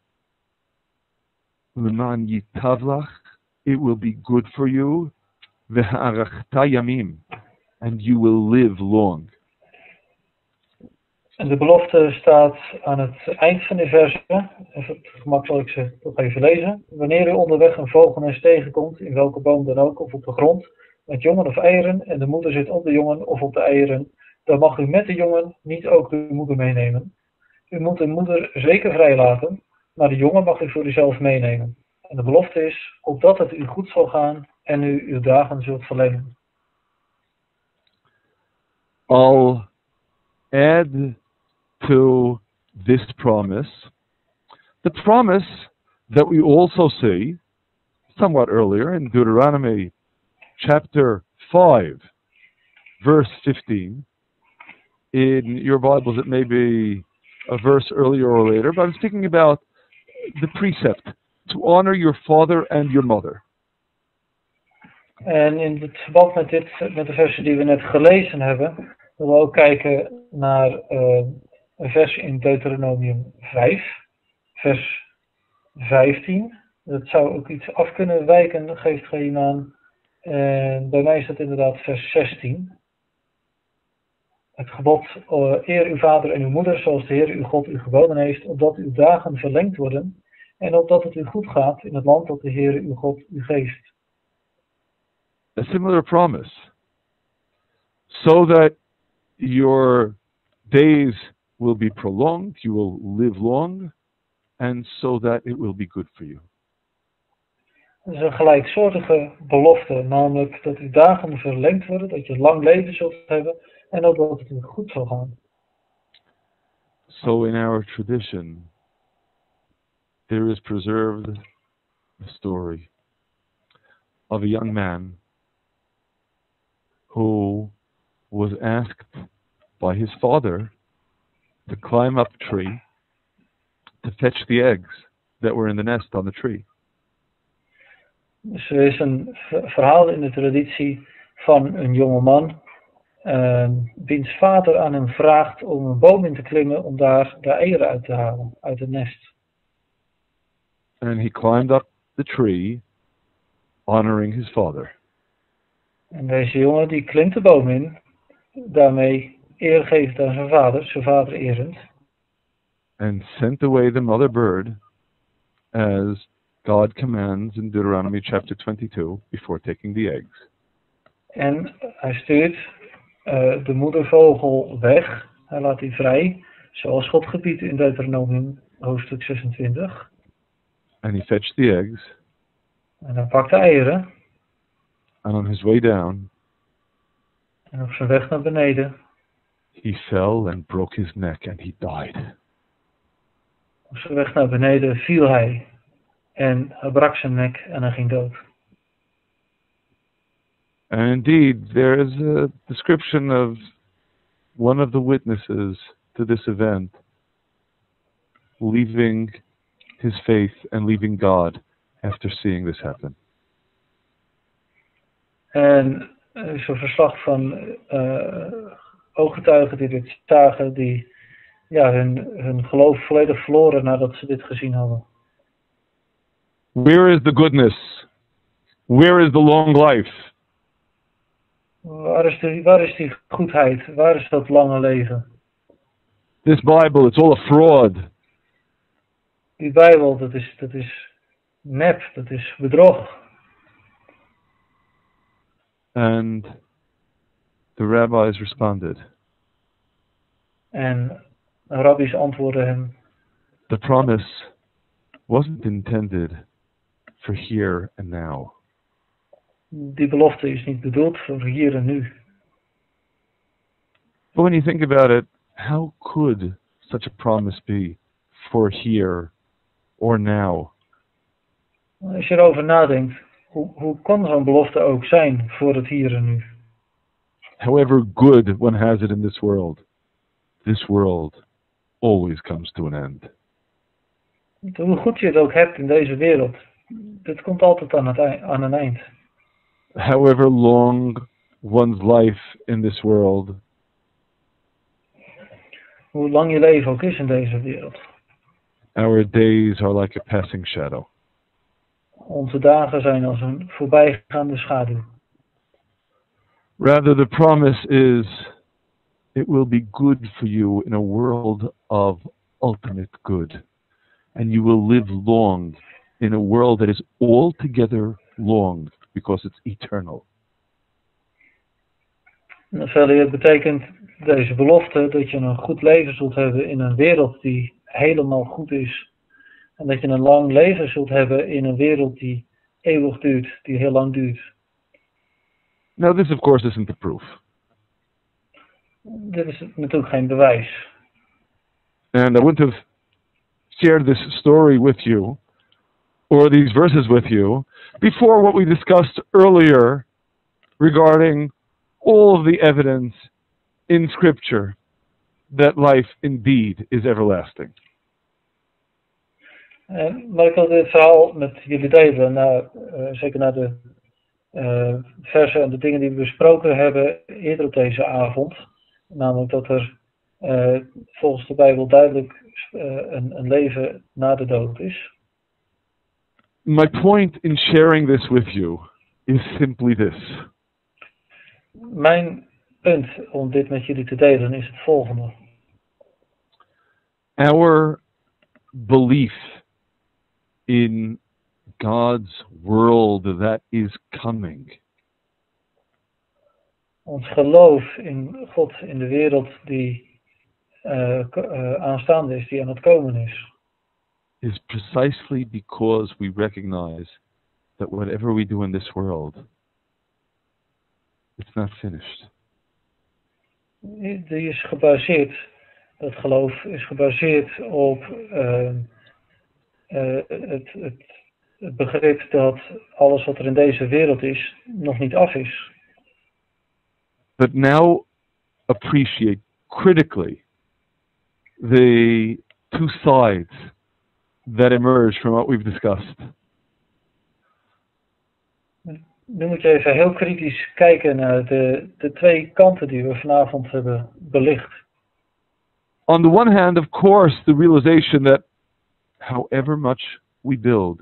Leman yitavlach, it will be good for you, v'ha'arachta yamim, and you will live long. En de belofte staat aan het eind van de verse. Even gemak zal ik ze toch even lezen. Wanneer u onderweg een vogelnest tegenkomt, in welke boom dan ook, of op de grond, met jongen of eieren, en de moeder zit op de jongen of op de eieren, dan mag u met de jongen niet ook de moeder meenemen. U moet de moeder zeker vrijlaten, maar de jongen mag u voor uzelf meenemen. En de belofte is, opdat het u goed zal gaan en u uw dagen zult verlengen. I'll add to this promise the promise that we also see somewhat earlier in Deuteronomy chapter 5, verse 15. In your Bibles, it may be a verse earlier or later, but I'm speaking about the precept to honor your father and your mother. En in het verband met, dit, met de versen die we net gelezen hebben, willen we ook kijken naar uh, een vers in Deuteronomium 5, vers 15. Dat zou ook iets af kunnen wijken, geeft geen aan. En bij mij is dat inderdaad vers 16. Het gebod, uh, eer uw vader en uw moeder, zoals de Heer uw God u geboden heeft, opdat uw dagen verlengd worden en opdat het u goed gaat in het land dat de Heer uw God u geeft. A similar promise. So that your days will be prolonged, you will live long, and so that it will be good for you. Het is een gelijksoortige belofte, namelijk dat uw dagen verlengd worden, dat je lang leven zult hebben en ook dat het goed zal gaan. So in our tradition, there is preserved the story of a young man who was asked by his father to climb up a tree to fetch the eggs that were in the nest on the tree. Dus er is een verhaal in de traditie van een jonge man, eh, wiens vader aan hem vraagt om een boom in te klimmen om daar de eieren uit te halen, uit het nest. And he climbed up the tree, honoring his father. En deze jongen die klimt de boom in, daarmee eer geeft aan zijn vader, zijn vader erend. and sent away the mother bird as God commands in Deuteronomy chapter 22 before taking the eggs. En hij stuurt eh, de moedervogel weg, hij laat die vrij, zoals God gebiedt in Deuteronomium hoofdstuk 26. And he fetched the eggs, En hij pakt de eieren and on his way down, en op zijn weg naar beneden, he fell and broke his neck and he died. op zijn weg naar beneden viel hij. En hij brak zijn nek en hij ging dood. And indeed, there is a description of one of the witnesses to this event leaving his faith and leaving God after seeing this happen. En er is een verslag van eh, ooggetuigen die dit zagen, die ja, hun, hun geloof volledig verloren nadat ze dit gezien hadden. Where is the goodness? Where is the long life? Waar is, de, waar is die goedheid? Waar is dat lange leven? This Bible, it's all a fraud. Die Bijbel, dat is, dat is nep, dat is bedrog. And the rabbis responded, En de rabbies antwoordden hem, the promise wasn't intended for here and now. die belofte is niet bedoeld voor hier en nu. But when you think about it, how could such a promise be for here or now? Als je erover nadenkt, hoe, hoe kan zo'n belofte ook zijn voor het hier en nu? However good one has it in this world, this world always comes to an end. Hoe goed je het ook hebt in deze wereld, dit komt altijd aan, het, aan een eind. However long one's life in this world, Hoe lang je leven ook is in deze wereld. our days are like a passing shadow. Onze dagen zijn als een voorbijgaande schaduw. Rather, the promise is it will be good for you in a world of ultimate good. And you will live long in a world that is altogether long because it's eternal. Het betekent deze belofte dat je een goed leven zult hebben in een wereld die helemaal goed is. En dat je een lang leven zult hebben in een wereld die eeuwig duurt, die heel lang duurt. Now, this, of course, isn't the proof. Dit is natuurlijk geen bewijs. And I wouldn't have shared this story with you or these verses with you before what we discussed earlier regarding all of the evidence in Scripture that life indeed is everlasting. Eh, maar ik wil dit verhaal met jullie delen, na, eh, zeker na de versen en de dingen die we besproken hebben eerder op deze avond. Namelijk dat er eh, volgens de Bijbel duidelijk eh, een, een leven na de dood is. My point in sharing this with you is simply this. Mijn punt om dit met jullie te delen is het volgende. Our belief in God's world that is coming Ons geloof in God, in de wereld die k- eh, aanstaande is, die aan het komen is. is precisely because we recognize that whatever we do in this world, it's not finished. Die is gebaseerd, dat geloof is gebaseerd op eh, het, het, het begrip dat alles wat er in deze wereld is, nog niet af is. But now appreciate critically the two sides that emerge from what we've discussed. Nu moet je even heel kritisch kijken naar de, de twee kanten die we vanavond hebben belicht. On the one hand, of course, the realization that however much we build,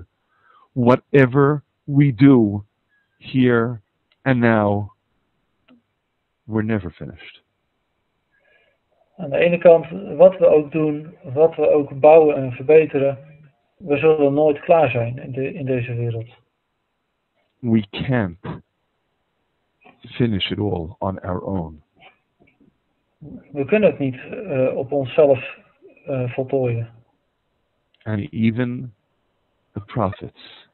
whatever we do here and now, we're never finished. Aan de ene kant, wat we ook doen, wat we ook bouwen en verbeteren, we zullen nooit klaar zijn in, de, in deze wereld. We can't finish it all on our own. We kunnen het niet uh, op onszelf uh, voltooien. And even the prophets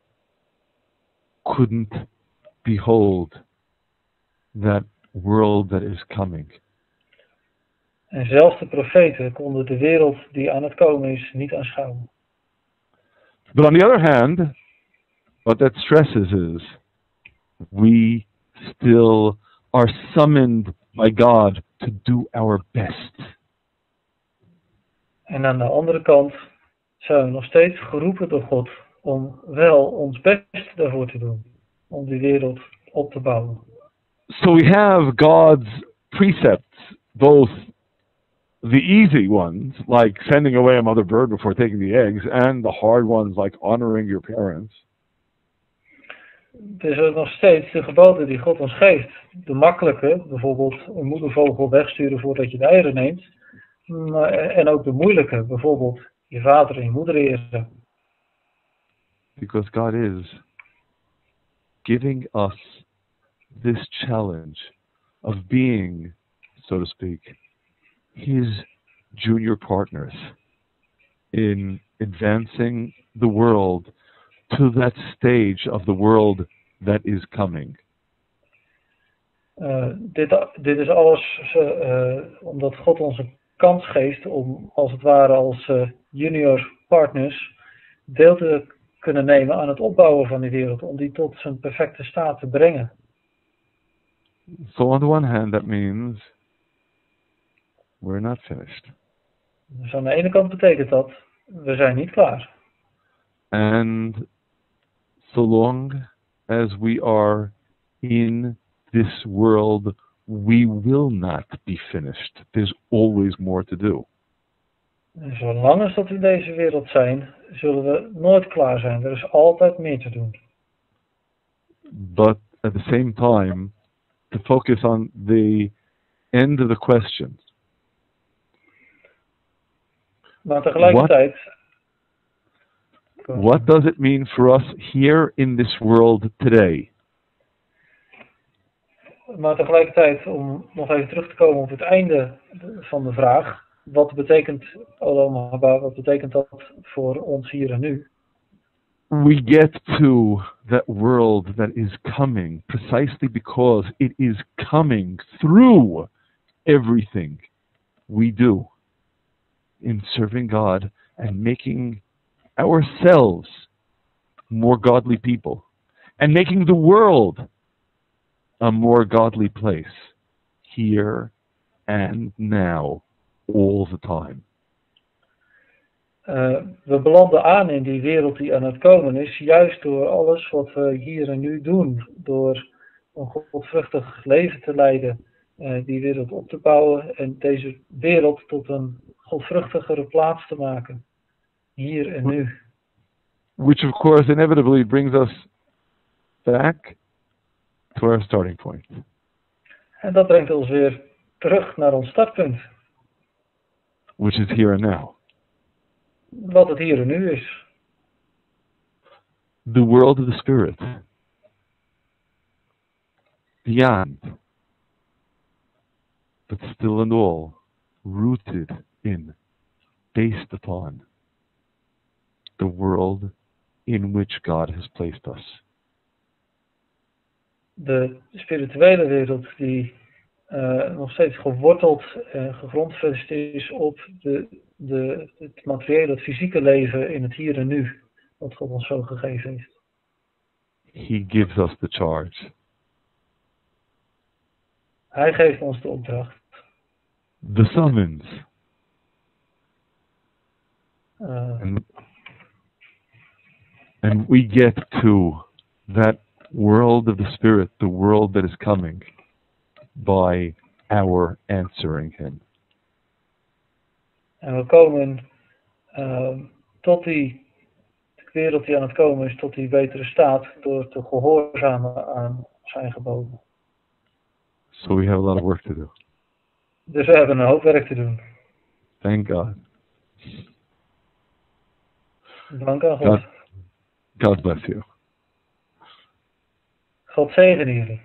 couldn't behold that world that is coming. En zelfs de profeten konden de wereld die aan het komen is niet aanschouwen. But on the other hand, what that stresses is we still are summoned by God to do our best. En aan de andere kant zijn we nog steeds geroepen door God om wel ons best daarvoor te doen. Om die wereld op te bouwen. So we have God's precepts, both the easy ones, like sending away a mother bird before taking the eggs, and the hard ones, like honoring your parents. Er is ook nog steeds de geboden die God ons geeft. De makkelijke, bijvoorbeeld een moedervogel wegsturen voordat je de eieren neemt. En ook de moeilijke, bijvoorbeeld je vader en je moeder eren. Because God is giving us this challenge of being, so to speak, his junior partners in advancing the world to that stage of the world that is coming. Uh, dit, dit is alles uh, omdat God ons een kans geeft om als het ware als uh, junior partners deel te kunnen nemen aan het opbouwen van die wereld, om die tot zijn perfecte staat te brengen. So on the one hand that means we're not finished. Dus aan de ene kant betekent dat we zijn niet klaar. And so long as we are in this world, we will not be finished. There's always more to do. Zolang als dat we in deze wereld zijn, zullen we nooit klaar zijn. Er is altijd meer te doen. But at the same time, to focus on the end of the question. Maar tegelijkertijd. What, what does it mean for us here in this world today? Maar tegelijkertijd, om nog even terug te komen op het einde van de vraag. Wat betekent Olam Haba, wat betekent dat voor ons hier en nu? We get to that world that is coming precisely because it is coming through everything we do in serving God and making ourselves more godly people and making the world a more godly place here and now all the time. Uh, we belanden aan in die wereld die aan het komen is, juist door alles wat we hier en nu doen. Door een godvruchtig leven te leiden, uh, die wereld op te bouwen en deze wereld tot een godvruchtigere plaats te maken. Hier en nu. Which of course inevitably brings us back to our starting point. En dat brengt ons weer terug naar ons startpunt. Which is here and now. Wat het hier en nu is. The world of the spirit. Beyond. But still and all rooted in, based upon the world in which God has placed us. De spirituele wereld die uh, nog steeds geworteld en gegrondvest is op de, de, het materiële, het fysieke leven in het hier en nu, wat God ons zo gegeven heeft. He gives us the charge. Hij geeft ons de opdracht. the summons. Uh, And, and we get to that world of the Spirit, the world that is coming, by our answering Him. en we komen ehm, tot die wereld die aan het komen is, tot die betere staat, door te gehoorzamen aan zijn geboden. So we have a lot of work to do. Dus we hebben een hoop werk te doen. Thank God. Dank aan God. God, God bless you. God zegene jullie.